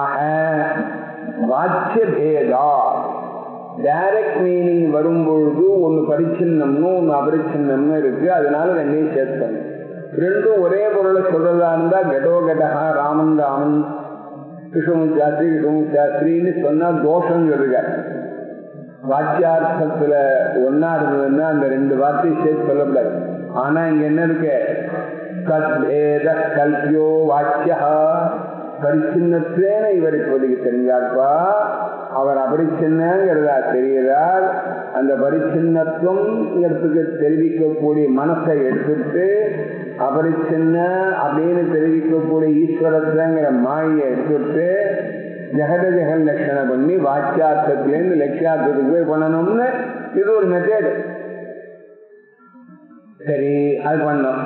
ஆக வாட்சிய பேதா டைரக்ட் மீனிங் வரும்பொழுது ஒன்னு பரிச்சின்னம்னு ஒன்னு அபரிச்சின்னம்னு இருக்கு. அதனால ரெண்டையும் சேர்த்தோம் ரெண்டும் ஒரே பொருளை சொல்றதா இருந்தா கடோ கடகா ராமன் ராமன் கிருஷ்ணமு சாஸ்திரி கிருஷ்ணமு சாஸ்திரின்னு சொன்னா தோஷம் சொல்லுங்க. வாக்கியார்த்தத்துல ஒன்னா இருந்ததுன்னா அந்த ரெண்டு வார்த்தையை சேர்த்து சொல்லக்கூடாது. ஆனா இங்க என்ன இருக்கு? தத்வேத கல்வியோ வாக்கியா பரிச்சின்னத்தேன இவருக்கு ஒதுக்கி தெரிஞ்சாப்பா அவர் அபரிச்சின்னங்கிறதா தெரிகிறார் அந்த பரிச்சின்னத்துவங்கிறதுக்கு தெரிவிக்கக்கூடிய மனசை எடுத்துட்டு அபரிச்சின்ன அப்படின்னு தெரிவிக்கக்கூடிய ஈஸ்வரத்துங்கிற மாயை எடுத்துட்டு ஜெகத ஜெகன் லட்சணம் பண்ணி வாக்கியார்த்தத்திலேருந்து லட்சியார்த்தத்துக்கு போய் பண்ணணும்னு இது ஒரு மெத்தேடு சரி அது பண்ணோம்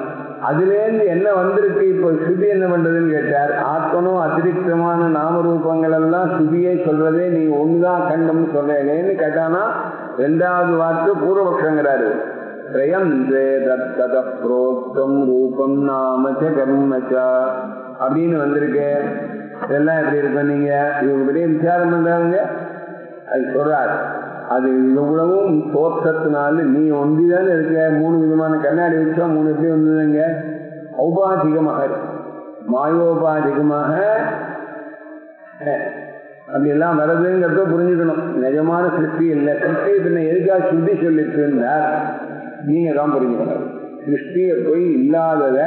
அதுலேருந்து என்ன வந்திருக்கு? இப்போ சுதி என்ன பண்றதுன்னு கேட்டார். ஆத்மனும் அதிருப்தமான நாம ரூபங்கள் எல்லாம் சுதியே சொல்றதே நீ ஒண்ணுதான் கண்டம்னு சொல்றேனேன்னு கேட்டானா ரெண்டாவது வார்த்தை பூர்வபக்ஷங்கிறாரு. திரயம் தத புரோக்தம் ரூபம் நாமச்ச கர்மச்ச அப்படின்னு வந்திருக்கு. இதெல்லாம் எப்படி இருக்கும் நீங்க? இவங்க பெரிய விசாரம் பண்றாங்க அது சொல்றாரு. அது இவ்வளவும் தோற்றத்தினால நீ ஒன்றிதானே இருக்க? மூணு விதமான கண்ணாடி வச்சா மூணு எப்படி வந்ததுங்க? ஔபாதிகமாக மாயோபாதிகமாக அப்படி எல்லாம் வருதுங்கிறத புரிஞ்சுக்கணும். நிஜமான சிருஷ்டி இல்லை. சிருஷ்டி பின்ன எதுக்காக சுத்தி சொல்லிட்டு இருந்தார்? நீங்க தான் புரிஞ்சுக்கணும். சிருஷ்டியை போய் இல்லாதத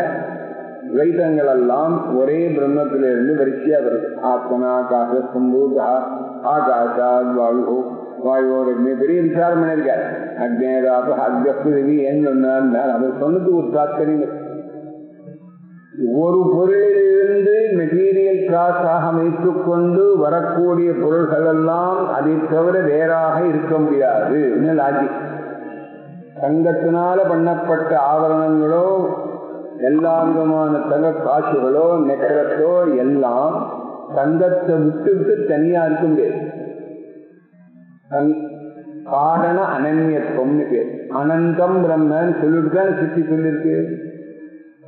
துவைத்தங்கள் எல்லாம் ஒரே பிரம்மத்திலிருந்து வரிசையா வருது. ஆத்மனா ஆகாச சம்பூதா ஆகாஷா வாயு வாயுவோட பெரிய விசாரம் பண்ணியிருக்கார் அக்னேராப அக்னி என்ன சொன்னார் அவர் சொன்னது ஒரு தாத்பரியம் ஒரு பொருளிலிருந்து மெட்டீரியல் கிளாஸாக அமைத்துக் கொண்டு வரக்கூடிய பொருள்கள் எல்லாம் அதை தவிர வேறாக இருக்க முடியாது லாஜிக் தங்கத்தினால பண்ணப்பட்ட ஆவரணங்களோ எல்லா விதமான தங்க காசுகளோ நெக்கரத்தோ எல்லாம் தங்கத்தை விட்டு விட்டு தனியா இருக்க முடியாது காரண அனன்யத்துவம்னு பேர். அனந்தம் பிரம்மன் சொல்லிட்டுதான் சித்தி சொல்லிருக்கு. சொல்லியிருக்கு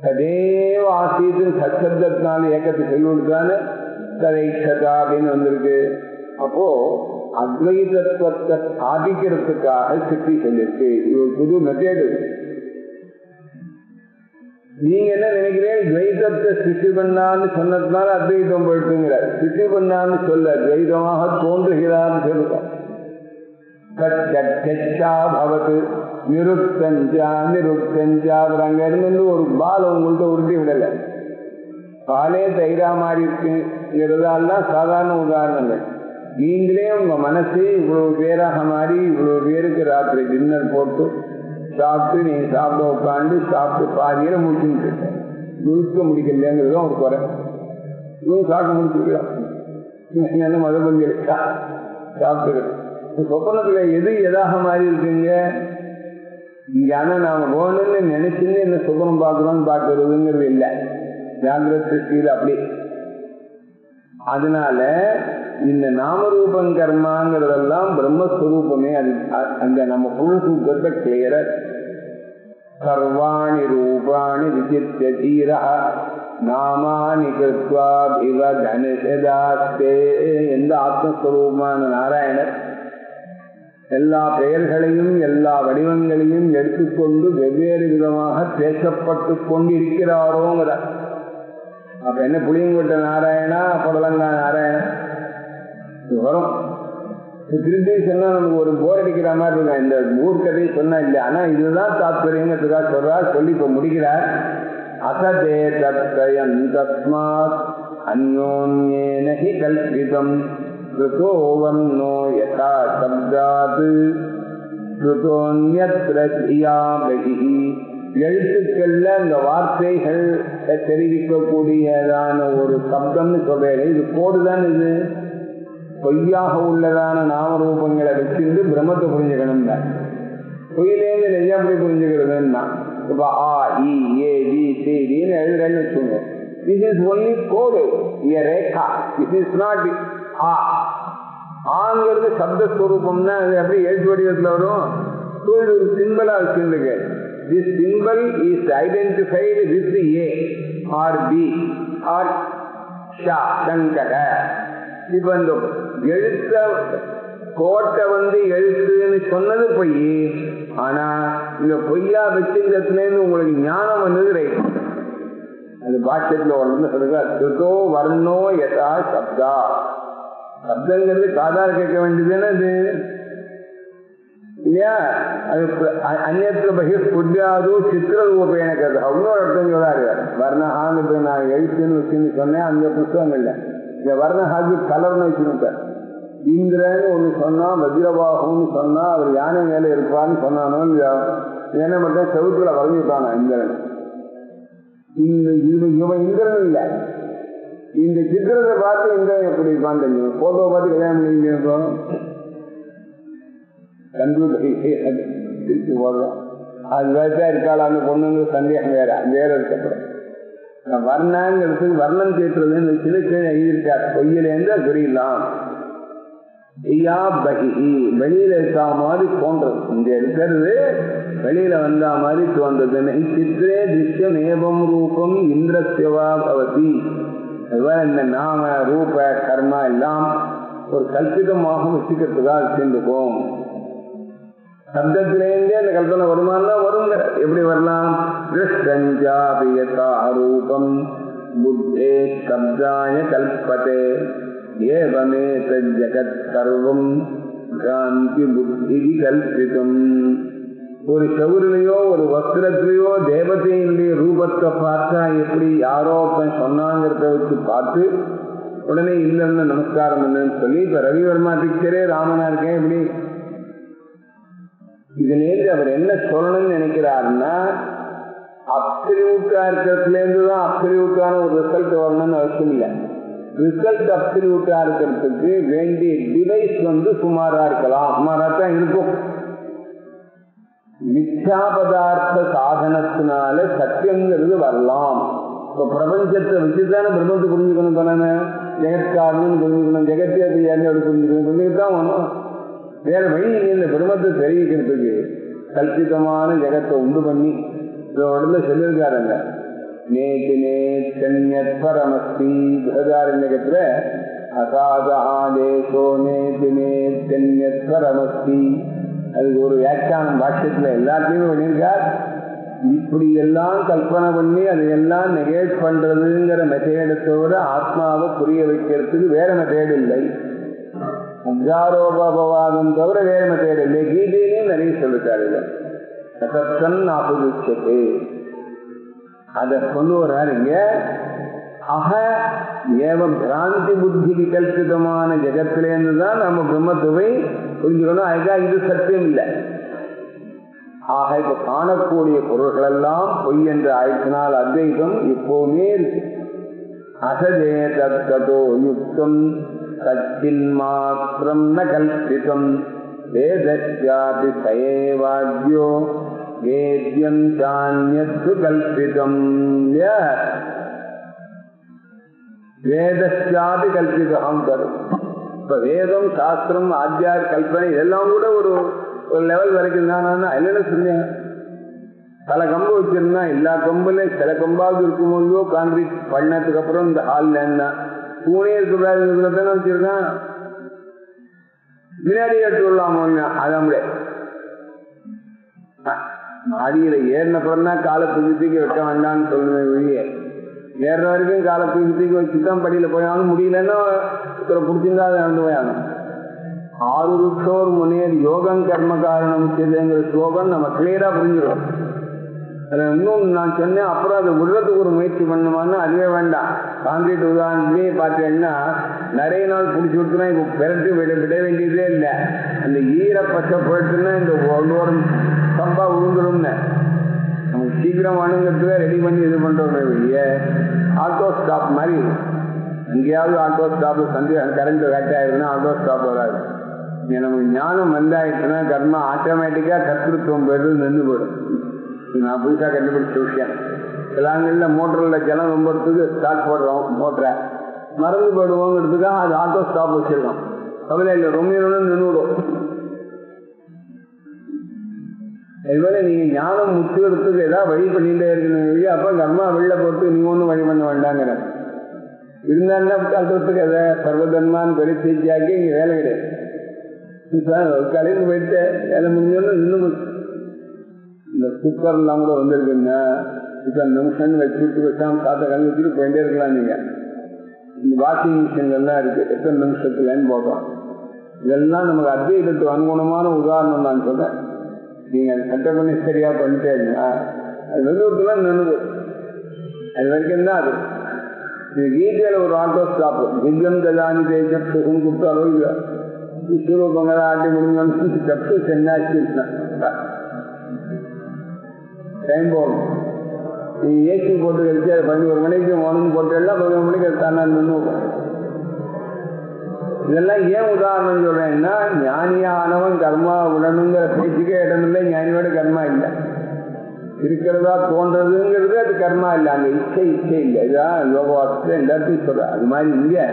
ததேவ ஆசீத்து சச்சப்தத்தினால ஏக்கத்தை சொல்லிவிடுதானே ததைஷதா அப்படின்னு வந்திருக்கு. அப்போ அத்வைதத்துவத்தை சாதிக்கிறதுக்காக சித்தி சொல்லியிருக்கு இது ஒரு புது மெத்தேடு நீங்க என்ன நினைக்கிறேன் துவைதத்தை சித்தி பண்ணான்னு சொன்னதுனால அத்வைதம் போயிட்டுங்கிறார் சித்தி பண்ணான்னு சொல்ல துவைதமாக தோன்றுகிறான்னு சொல்லுங்க. கச்சா பவத்து நிருத்தஞ்சா நிருத்தஞ்சா. அப்புறம் அங்க இருந்து ஒரு பால் உங்கள்கிட்ட உருட்டி விடல. பாலே தயிரா மாதிரி இருக்குங்கிறதெல்லாம் சாதாரண உதாரணங்கள். நீங்களே உங்க மனசு இவ்வளவு பேராக மாறி இவ்வளவு பேருக்கு ராத்திரி டின்னர் போட்டு சாப்பிட்டு நீங்க சாப்பிட உட்காந்து சாப்பிட்டு பாதியில முடிச்சுட்டு முழுக்க முடிக்கலைங்கிறது ஒரு குறை. இவங்க சாப்பிட்டு முடிச்சுக்கலாம் என்ன மத இருக்கா சாப்பிட்டு சொப்பனத்துல எது எதாக மாறி இருக்குங்க? இங்க ஆனா நாம போகணும்னு நினைச்சுன்னு என்ன சுபனம் பார்க்கணும்னு பார்க்கறதுங்கிறது இல்லை. ஜாகிரத திருஷ்டியில் அப்படி. அதனால இந்த நாமரூபம் கர்மாங்கிறதெல்லாம் பிரம்மஸ்வரூபமே. அது அந்த நம்ம புழு சூக்கத்தை கிளியர சர்வாணி ரூபாணி விஜித்த தீர நாமானி கிருத்வா இவ தனுஷதாஸ்தே. எந்த ஆத்மஸ்வரூபமான நாராயணர் எல்லா பெயர்களையும் எல்லா வடிவங்களையும் எடுத்துக்கொண்டு வெவ்வேறு விதமாக பேசப்பட்டு கொண்டிருக்கிறாரோங்கிற அப்ப என்ன புளியங்கொட்ட நாராயணா புடலங்கா நாராயணா? இது வரும். திருப்பி சொன்னா நமக்கு ஒரு போர் அடிக்கிற மாதிரி இருக்கும். இந்த ஊர் கதையை சொன்னா இல்லை ஆனா இதுதான் தாத்பரியங்கிறதுக்காக சொல்றா சொல்லி இப்ப முடிக்கிறார். அசதே தத்தயம் தஸ்மாத் அந்யோன்யேனி கல்பிதம். கிருதோ வர்ணோ யதா சப்தாத் எழுத்துக்கள்ல இந்த வார்த்தைகள் தெரிவிக்கக்கூடியதான ஒரு சப்தம்னு சொல்றேன் இது கோடுதான் இது? பொய்யாக உள்ளதான நாமரூபங்களை வச்சிருந்து பிரம்மத்தை புரிஞ்சுக்கணும் தான் பொய்யிலேருந்து நெய்யா எப்படி புரிஞ்சுக்கிறதுன்னா இப்ப ஆ இ ஏ பி சி டின்னு எழுதுறேன்னு வச்சுக்கோங்க. திஸ் இஸ் ஒன்லி கோடு ஏ ரேகா. இட் இஸ் நாட் ஆ ஆங்கிறது சப்தஸ்வரூபம்னா அது எப்படி ஏற்று வடிவத்தில் வரும்? ஒரு சிம்பிளா வச்சுருக்கு this simple is identified with A R B R ஷா சங்கட இப்ப இந்த எழுத்த கோட்டை வந்து எழுத்துன்னு சொன்னது பொய். ஆனா இந்த பொய்யா வச்சிருந்ததுல உங்களுக்கு ஞானம் வந்தது ரைட் அது பாக்கியத்தில் ஒன்று சொல்லுங்க சுதோ வர்ணோ யதா சப்தா. சப்தங்கிறது காதால் கேட்க வேண்டியதுன்னு அது? இல்லையா? அது அந்நத்துல பகிர் புத்தியாதோ சித்திர ரூபேன கதை இன்னொரு அர்த்தம் சொல்லாரு வர்ணஹான்னு நான் எழுத்துன்னு வச்சுன்னு சொன்னேன் அந்த புத்தகம் இல்லை. இந்த வர்ணஹாக்கு கலர்னு வச்சுருப்பேன் இந்திரன்னு ஒன்று சொன்னா வஜ்ரபாகுன்னு சொன்னா அவர் யானை மேல இருப்பான்னு சொன்னானோ இல்லையா என்ன மட்டும் செவுத்துல வரைஞ்சுட்டானா இந்திரன். இந்த இவன் இவன் இந்திரன் இல்லை. இந்த சித்திரத்தை பார்த்து இந்த எப்படி இருப்பான்னு தெரியும் போட்டோ பார்த்து கல்யாணம் பண்ணிருக்கோம் கம்ப்யூட்டர் திருப்பி போடுறோம். அது வயசா இருக்காள்? அந்த பொண்ணுங்க சந்தேகம் வேற. வேற இருக்கப்புறம் வர்ணங்கிறது வர்ணம் கேட்டுறதுன்னு சில கீழே எழுதியிருக்கார். பொய்யிலேருந்து அது புரியலாம். ஐயா பகி வெளியில இருக்கா மாதிரி தோன்றது. இங்க இருக்கிறது வெளியில வந்தா மாதிரி தோன்றது. சித்திரே திருஷ்யம் ஏவம் ரூபம் இந்திரசிவா பவதி. அதுதான் இந்த நாம ரூப கர்மா எல்லாம் ஒரு கல்பிதமாக வச்சுக்கிறதுக்காக வச்சுருக்கோம் சப்தத்திலேருந்தே அந்த கல்பனை வருமானா வரும் எப்படி வரலாம்? ரூபம். புத்தே சப்தாய கல்பதே. ஏவமே ஜகத் சர்வம். காந்தி புத்தி கல்பிதம். ஒரு செவருலையோ ஒரு வஸ்திரத்திலேயோ தேவதையினுடைய ரூபத்தை பார்த்தா எப்படி யாரோ சொன்னாங்கிறத வச்சு பார்த்து உடனே இல்லைன்னு நமஸ்காரம் என்னன்னு சொல்லி இப்ப ரவிவர்மா பிக்சரே ராமனா இருக்கேன் எப்படி? இதுலேருந்து அவர் என்ன சொல்லணும்னு நினைக்கிறாருன்னா அப்சல்யூட்டா இருக்கிறதுல இருந்துதான் அப்சல்யூட்டான ஒரு ரிசல்ட் வரணும்னு அவசியம் இல்லை. ரிசல்ட் அப்சல்யூட்டா இருக்கிறதுக்கு வேண்டிய டிவைஸ் வந்து சுமாரா இருக்கலாம். சுமாரா தான் இருக்கும். மிச்சா பதார்த்த சாதனத்தினால சத்தியங்கிறது வரலாம். இப்ப பிரபஞ்சத்தை வச்சுதானே பிரம்மத்தை புரிஞ்சுக்கணும் தானே ஜெகத்காரணம் புரிஞ்சுக்கணும் ஜெகத்தே அப்படி புரிஞ்சுக்கணும் புரிஞ்சுக்கிட்டான் ஒன்றும் வேற வழி இந்த பிரம்மத்தை தெரிவிக்கிறதுக்கு கல்பிதமான ஜெகத்தை உண்டு பண்ணி இதோட சொல்லியிருக்காருங்க. நேற்று நேற்றமஸ்தி பிரதாரண்யத்துல அசாதா ஆதேசோ நேற்று நேற்றமஸ்தி அதுக்கு ஒரு வியாக்கியானம் பாஷ்யத்துல எல்லாத்தையுமே பண்ணியிருக்கார். இப்படி எல்லாம் கல்பனை பண்ணி அதையெல்லாம் நெகேட் பண்றதுங்கிற மெத்தேடை ஆத்மாவை புரிய வைக்கிறதுக்கு வேற மெத்தேடு இல்லை. அஜாரோபவாதம் தவிர வேற மெத்தேடு இல்லை. கீதையிலையும் நிறைய சொல்லிட்டாரு சத்தன் ஆபுதிச்சது அதை கொண்டு இங்க. அக ஏவ பிராந்தி புத்தி விகல்பிதமான ஜெகத்திலேருந்து தான் நம்ம பிரம்மத்துவை புரிஞ்சுக்கணும். அதுக்காக இது சத்தியம் இல்லை. ஆக இப்ப காணக்கூடிய பொருள்கள் எல்லாம் பொய் என்று ஆயிடுச்சினால் அத்வைதம் இப்போவுமே இருக்கு. அசதே தத்தோ யுக்தம் சச்சின் மாத்திரம் ந கல்பிதம். வேதச்சாபி சயேவாத்யோ வேத்யம் சான்யத்து கல்பிதம். வேதச்சாபி கல்பிதம் தரும் இப்ப வேதம் சாஸ்திரம் ஆத்தியார் கல்பனை இதெல்லாம் கூட ஒரு ஒரு லெவல் வரைக்கும் தான். என்னென்ன சொன்னேன்? பல கம்பு வச்சிருந்தா எல்லா கம்புல சில கம்பாவது இருக்கும்போதோ கான்கிரீட் பண்ணதுக்கு அப்புறம் இந்த ஹால் என்ன பூனே இருக்கக்கூடாது தானே வச்சிருக்கான். முன்னாடி எடுத்து விடலாமோ அதான் மாடியில ஏறின தான் காலை புதுப்பிக்க வைக்க வேண்டாம்னு சொல்லுவேன் வெளியே. ஏறுற வரைக்கும் காலை தூக்கி வச்சு தான் படியில போயாலும் முடியலன்னா ஒருத்தரை பிடிச்சிருந்தா அதை நடந்து போயாகணும் ஆறு ருஷோர் யோகம் கர்ம காரணம் செய்துங்கிற ஸ்லோகம் நம்ம கிளியரா புரிஞ்சிடும் அதில் இன்னும் நான் சொன்னேன் அப்புறம் அதை விடுறதுக்கு ஒரு முயற்சி பண்ணுமான்னு அதுவே வேண்டாம். காங்கிரீட் உதாரணத்திலே பார்த்தீங்கன்னா நிறைய நாள் பிடிச்சி விட்டுனா இப்போ பிறட்டு விட விட வேண்டியதே இல்லை. அந்த ஈர பச்சை போயிட்டுன்னா இந்த ஒவ்வொரு சம்பா விழுந்துரும்னு நமக்கு சீக்கிரம் அணுங்கிறதுக்கு ரெடி பண்ணி இது பண்றோம் வெளியே ஆட்டோ ஸ்டாப் மாதிரி எங்கேயாவது ஆட்டோ ஸ்டாப் சந்தி கரண்ட் கட் ஆயிருதுன்னா ஆட்டோ ஸ்டாப் வராது. இங்க நமக்கு ஞானம் வந்தாயிடுச்சுன்னா கர்மா ஆட்டோமேட்டிக்கா கர்த்தத்துவம் போயிட்டு நின்று போயிடும் நான் புதுசாக கண்டுபிடிச்ச விஷயம். சிலாங்கல்ல மோட்டரில் ஜலம் ரொம்பறதுக்கு ஸ்டார்ட் போடுறோம் மோட்டரை. மறந்து போயிடுவோங்கிறதுக்காக அது ஆட்டோ ஸ்டாப் வச்சிருக்கோம். கவலை இல்லை ரொம்ப நேரம் நின்று விடும் நீங்க ஞானம் முற்றுகிறதுக்கு ஏதாவது வழி பண்ணிட்டே இருக்கணும். அப்ப கர்மா வெளில போட்டு நீங்கள் ஒன்றும் வழி பண்ண வேண்டாங்கிற. இருந்தா கல்றதுக்கு எதை சர்வதன்மான்னு பெரிய செய்தியாக்கி இங்க வேலை கிடையாது. கடைக்கு போயிட்டு வேலை முடிஞ்சோன்னு இன்னும் இந்த குக்கர்லாம் கூட வந்திருக்குங்க இப்ப நிமிஷம் வச்சுட்டு வச்சாம காத்த கலந்து வச்சுட்டு போயிட்டே இருக்கலாம் நீங்க. இந்த வாஷிங் மிஷின் எல்லாம் இருக்கு. எத்தனை நிமிஷத்துலன்னு போடுறோம் இதெல்லாம் நமக்கு அத்வைதத்துக்கு அனுகுணமான உதாரணம் நான் சொல்றேன். நீங்க அதை கட்ட பண்ணி சரியா பண்ணிட்டே இருந்தா அது வெள்ளூர்லாம் நின்று அது வரைக்கும் தான் அது. இது கீதையில ஒரு ஆட்டோ ஸ்டாப் திவ்யம் கதானி தேஜம் சுகம் கொடுத்தாலோ இல்லை விஸ்வரூபங்களை ஆட்டி முடிஞ்சோன்னு கப்பு சென்னாச்சு டைம் போகும். நீ ஏசி போட்டு கழிச்சு அது பதினோரு மணிக்கு உணவு போட்டு எல்லாம் பதினோரு மணிக்கு தானே நின்று இதெல்லாம் ஏன் உதாரணம் சொல்றேன்னா ஞானியானவன் கர்மா உடனுங்கிற பேச்சுக்கே இடமில்லை ஞானியோட கர்மா இல்லை. இருக்கிறதா தோன்றதுங்கிறது அது கர்மா இல்லை. அங்க இச்சை இச்சை இல்லை. இதுதான் யோகவாசத்தை எல்லாத்தையும் சொல்ற. அது மாதிரி இங்க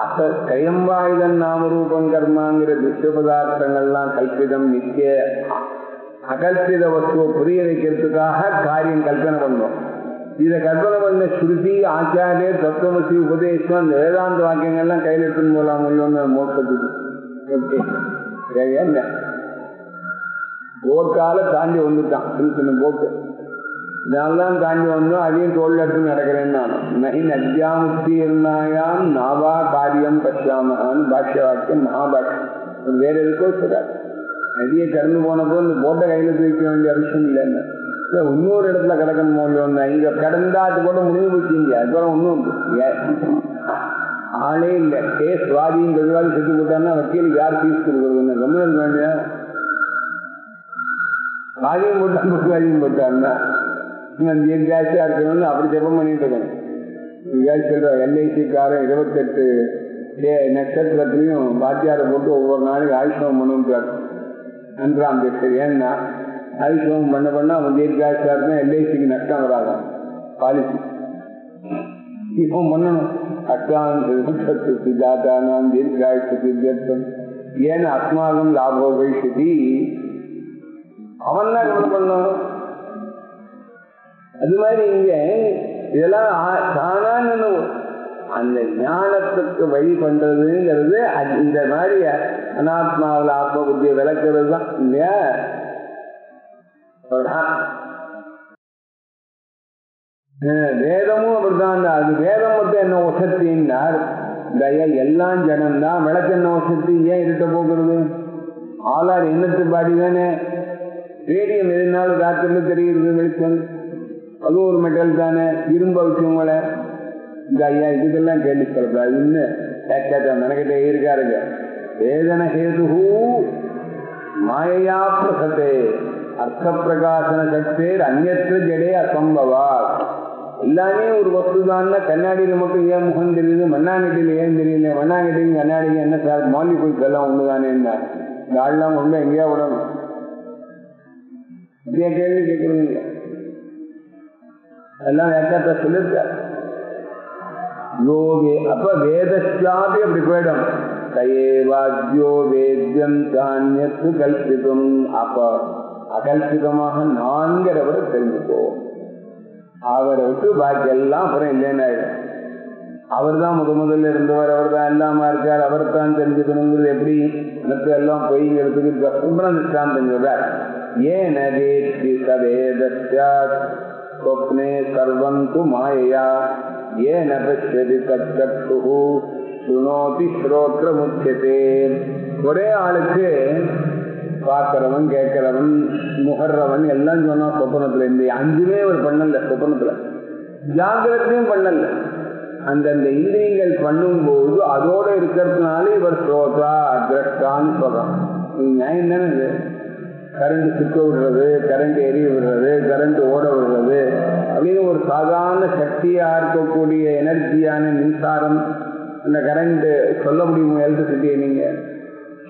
அச கயம்பாயுதன் நாமரூபம் கர்மாங்கிற விஸ்வ பதார்த்தங்கள்லாம் கல்பிதம் நித்திய அகல்பித வசுவை புரிய வைக்கிறதுக்காக காரியம் கல்பனை பண்ணோம். இதை கற்பனை பண்ண ஸ்ருதி ஆச்சாரியர் தத்துவமசி உபதேசம் அந்த வேதாந்த வாக்கியங்கள்லாம் கையில் எடுத்துன்னு போலாம் முடியும்னு மோசத்துக்கு என்ன? போட்டால தாண்டி வந்துட்டான் சின்ன சின்ன போட்டு இதெல்லாம் தாண்டி வந்தோம் அதையும் தோல் எடுத்து நடக்கிறேன்னு நான் நகி நத்யாமுக்தி இருந்தாயாம் நாவா காரியம் பச்சாமகான்னு பாஷ்ய வாக்கியம் மகாபாஷ்யம். வேற எதுக்கோ சொல்றாரு. நதியை கடந்து போனப்போ இந்த போட்டை கையில தூக்க வேண்டிய அவசியம் இல்லைன்னு. இன்னொரு இடத்துல கிடக்கணும் போல இங்க கடந்தா அது கூட முடிஞ்சு போச்சுங்க அதுக்கப்புறம் ஒன்றும் ஆளே இல்லை. கேஸ் வாதியும் பெருவாதி செத்து போட்டான்னா வக்கீலுக்கு யார் ஃபீஸ் கொடுக்குறதுன்னு ரொம்ப வேண்டிய வாதியும் போட்டான் பெருவாதியும் போட்டான்னா இருக்கணும்னு அப்படி ஜெபம் பண்ணிட்டு இருக்கேன் எல்ஐசி சொல்ற எல்ஐசிக்காரன் இருபத்தெட்டு நட்சத்திரத்திலையும் பாத்தியாரை போட்டு ஒவ்வொரு நாளைக்கு ஆயுஷ்மம் பண்ணுறாரு நன்றாம் பேசர் ஏன்னா ஆயுஷ்மான் பண்ண பண்ண அவன் தீர்க்காயுஷா இருந்தா எல்ஐசிக்கு நஷ்டம் வராதான் பாலிசி. இப்போ பண்ணணும். அஷ்டாந்து ஜாதானாம் தீர்காயுஷ ஏன் அஸ்மாகம் லாபோ வைஷதி அவன் தான் கவலை பண்ணும் அது மாதிரி இங்க இதெல்லாம் தானான்னு அந்த ஞானத்துக்கு வழி பண்றதுங்கிறது இந்த மாதிரி அனாத்மாவில் ஆத்ம புத்தியை விளக்குறது தான் இல்லையா? வேதமும் அப்படிதான் அது வேதம் மட்டும் என்ன ஒசத்தின்னார் தயா எல்லாம் ஜனம் தான் விளக்கு என்ன ஒசத்தி ஏன் இருட்ட போகிறது ஆளார் எண்ணத்து பாடி தானே. ரேடியம் எதுனாலும் ராத்திரில தெரியுது வெளிச்சம். அது ஒரு மெட்டல் தானே. இரும்ப வச்சவங்கள இந்த ஐயா இதுக்கெல்லாம் கேள்வி சொல்லக்கூடாது இன்னும் கேட்காத மெனக்கிட்டே இருக்காருங்க வேதன ஹேது மாயா பிரசத்தே. அர்த்த பிரகாசன சக்தேர் அந்நற்ற ஜடே அசம்பவா எல்லாமே ஒரு வஸ்து தான்னா கண்ணாடியில மட்டும் ஏன் முகம் தெரியுது? மண்ணாங்கட்டியில் ஏன் தெரியல? மண்ணாங்கட்டியும் கண்ணாடிங்க என்ன சார்? மாலி போய் எல்லாம் ஒண்ணுதானே என்ன? இந்த ஆள்லாம் ஒண்ணு எங்கேயா விடணும்? கேள்வி கேட்குறீங்க? எல்லாம் ஏற்காத்த சொல்லிருக்க யோகே அப்ப வேதச்சாபி அப்படி போயிடும். தயேவாத்யோ வேத்யம் தானியத்து கல்பிதம் அப்ப அகல்பிதமாக நான்கிறவரை தெரிஞ்சுக்குவோம். அவரை விட்டு பாக்கி எல்லாம் அப்புறம் இல்லைன்னு அவர் தான் முத முதல்ல இருந்தவர் அவர் தான் எல்லாமா இருக்கார் அவர் தான் தெரிஞ்சுக்கணுங்கிறது எப்படி? எனக்கு எல்லாம் பொய்ங்கிறதுக்கு சுப்ரம் திருஷ்டாந்தம் சொல்றார். ஏன வேத்தி ஸ்வப்னே சர்வம் து மாயையா ஏன பசியதி தச்சக்ஷு சுனோதி ஸ்ரோத்ர முக்கியத்தே ஒரே ஆளுக்கு பார்க்கிறவன் கேட்கிறவன் முகர்றவன் எல்லாம் சொன்னா சொப்பனத்துல. இந்த அஞ்சுமே அவர் பண்ணல சொப்பனத்துல. ஜாகிரத்தையும் பண்ணல. அந்தந்த இந்திரியங்கள் பண்ணும்போது அதோட இருக்கிறதுனால இவர் ஸ்ரோதா திரஷ்டான்னு சொல்றான். இது நியாயம் தானே இது? கரண்ட் சுத்த விடுறது கரண்ட் எரிய விடுறது கரண்ட் ஓட விடுறது அப்படின்னு ஒரு சாதாரண சக்தியா இருக்கக்கூடிய எனர்ஜியான மின்சாரம் அந்த கரண்ட் சொல்ல முடியுமா? எலக்ட்ரிசிட்டியை நீங்க?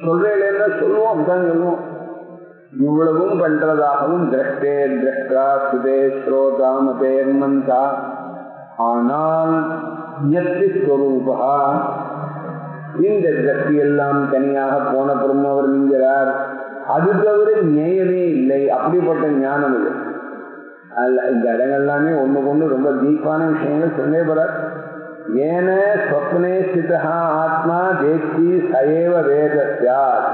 சொல்றேன் சொல்லுவோம் அப்படிதான் சொல்லுவோம். இவ்வளவும் பண்றதாகவும் திரஷ்டே திரஷ்டா சுதே ஸ்ரோதா மதே மந்தா. ஆனால் யத்தி ஸ்வரூபா இந்த சக்தி எல்லாம் தனியாக போன பிறகு அவர் நீங்கிறார். அது தவிர நேயமே இல்லை அப்படிப்பட்ட ஞானம் இது அல்ல இந்த இடங்கள் எல்லாமே ஒண்ணுக்கு ஒண்ணு ரொம்ப டீப்பான விஷயங்கள் சொன்னே போறார் ஏன ஸ்வப்னே ஸ்திதா ஆத்மா தேக்கி சயேவ வேத சாத்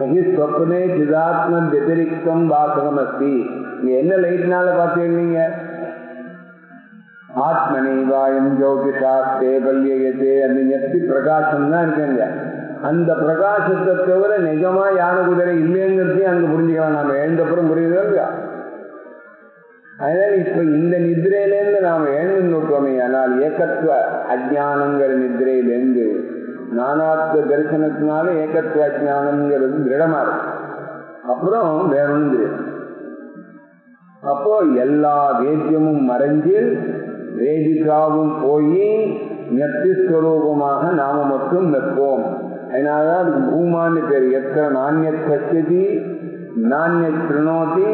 நகி ஸ்வப்னே சிதாத்ம வெதிரிக்தம் வாசகம் அஸ்தி நீங்க என்ன லைட்னால பார்த்தீங்க ஆத்மனைவாயம் ஜோதிஷா தேவல்யதே அந்த நெத்தி பிரகாசம் தான் இருக்குங்க அந்த பிரகாசத்தை தவிர நிஜமா யானை குதிரை இல்லைங்கிறதையும் அங்க புரிஞ்சுக்கலாம் நாம எழுந்தப்புறம் புரியுதோ இல்லையா அதனால இப்ப இந்த நிதிரையிலேருந்து நாம எழுந்து நோக்கோமே ஆனால் ஏகத்துவ அஜானங்கிற நிதிரையிலேருந்து நானாத்வ தரிசனத்தினால ஏகத்துவ அஜானங்கிறது திருடமா இருக்கு. அப்புறம் வேற ஒன்று அப்போ எல்லா வேத்தியமும் மறைஞ்சு வேதிகாவும் போய் நெத்திஸ்வரூபமாக நாம மட்டும் நிற்போம். அதனாலதான் பூமான்னு பேர். எத்தனை நானியத் பச்சதி நானியத் திருணோதி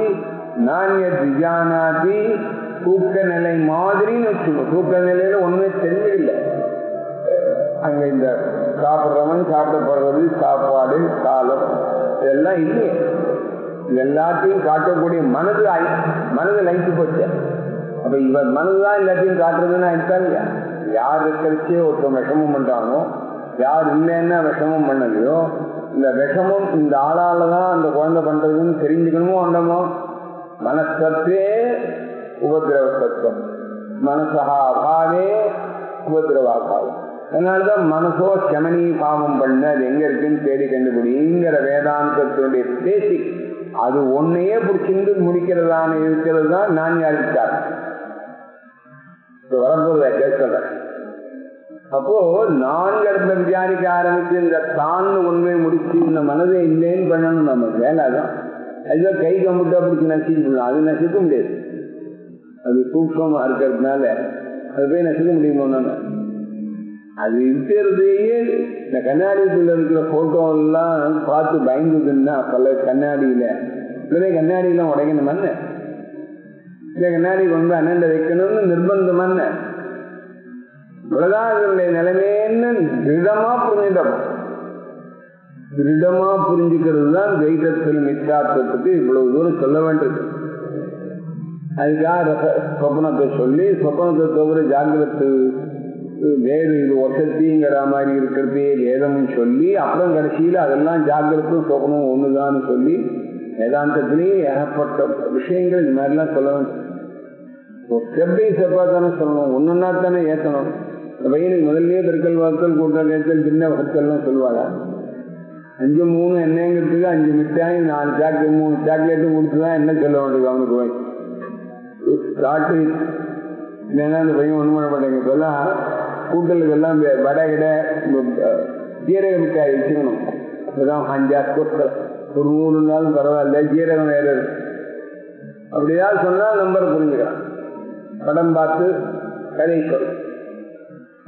நானியத் விஜானாதி தூக்க நிலை மாதிரின்னு வச்சுக்கணும் தூக்க நிலையில ஒண்ணுமே தெரியல அங்க இந்த சாப்பிட்றவன் சாப்பிடப்படுறது சாப்பாடு காலம் இதெல்லாம் இல்லையே. எல்லாத்தையும் காட்டக்கூடிய மனது மனது லைட்டு போச்சு. அப்ப இவர் மனதுதான் எல்லாத்தையும் காட்டுறதுன்னு ஆயிட்டா இல்லையா? யார் இருக்கிறச்சே ஒருத்தன் விஷமம் பண்றானோ யார் இல்லைன்னா விஷமம் பண்ணலையோ இந்த விஷமம் இந்த ஆளால தான் அந்த குழந்தை பண்றதுன்னு தெரிஞ்சுக்கணுமோ அண்டமோ மனசத்தே உபதிரவ சத்துவம் மனசா அபாவே உபதிரவாபாவம் அதனாலதான் மனசோ சமனி பாவம் பண்ண அது எங்க இருக்குன்னு தேடி கண்டுபிடிங்கிற வேதாந்தத்தினுடைய பேசிக் அது ஒன்னையே பிடிச்சிருந்து முடிக்கிறதான இருக்கிறது தான் நான் யாருக்கார் வரப்போறத கேட்கல. அப்போ நான்கிறத விசாரிக்க ஆரம்பிச்சு இந்த தான் உண்மை முடிச்சு இந்த மனதை இல்லைன்னு பண்ணணும் நம்ம வேலை தான் அதுதான் கை கம்பிட்டா பிடிச்சி முடியும் அது நசிக்க முடியாது. அது சூக்ஷமா இருக்கிறதுனால அது போய் நசிக்க முடியுமோ அது இருக்கிறதையே இந்த கண்ணாடிக்குள்ள இருக்கிற போட்டோ எல்லாம் பார்த்து பயந்துதுன்னா பல கண்ணாடியில. இப்பவே கண்ணாடியெல்லாம் உடைக்கணும் மண்ண இந்த கண்ணாடி கொண்டு அண்ணன் வைக்கணும்னு நிர்பந்தம் மண்ண உலகாதனுடைய நிலைமைன்னு திருடமா புரிஞ்சிட்டோம் திருடமா புரிஞ்சுக்கிறது தான் துவைதத்தில் மித்தார்த்தத்துக்கு இவ்வளவு தூரம் சொல்ல வேண்டியது. அதுக்காக சொப்பனத்தை சொல்லி சொப்பனத்தை தவிர ஜாகிரத்து வேறு இது ஒசத்திங்கிற மாதிரி இருக்கிறதே வேதம்னு சொல்லி அப்புறம் கடைசியில் அதெல்லாம் ஜாகிரத்தும் சொப்பனும் ஒண்ணுதான்னு சொல்லி வேதாந்தத்திலேயே ஏகப்பட்ட விஷயங்கள் இந்த மாதிரிலாம் சொல்ல வேண்டும் ஸ்டெப் பை ஸ்டெப்பாக தானே சொல்லணும் ஒன்றுன்னா தானே ஏற்றணும் பையனுக்கு முதல்லயே பெருக்கல் வாக்கல் கூட்டம் ஏற்றல் சின்ன வகுத்தல்லாம் சொல்லுவாங்க. அஞ்சு மூணு என்னங்கிறதுக்கு அஞ்சு மிட்டாய் நாலு சாக்லேட் மூணு சாக்லேட்டும் கொடுத்து தான் என்ன சொல்ல வேண்டியது அவனுக்கு போய்? ஸ்டார்ட் இல்லைன்னா அந்த பையன் ஒன்றும் பண்ண மாட்டேங்க. இப்பெல்லாம் கூட்டலுக்கெல்லாம் வடை கடை ஜீரக மிட்டாய் வச்சுக்கணும். இப்போதான் அஞ்சா கொட்டல். ஒரு மூணு நாளும் பரவாயில்ல ஜீரகம் வேற அப்படி அப்படியாவது சொன்னால் நம்பர் புரிஞ்சுக்கலாம் படம் பார்த்து கதை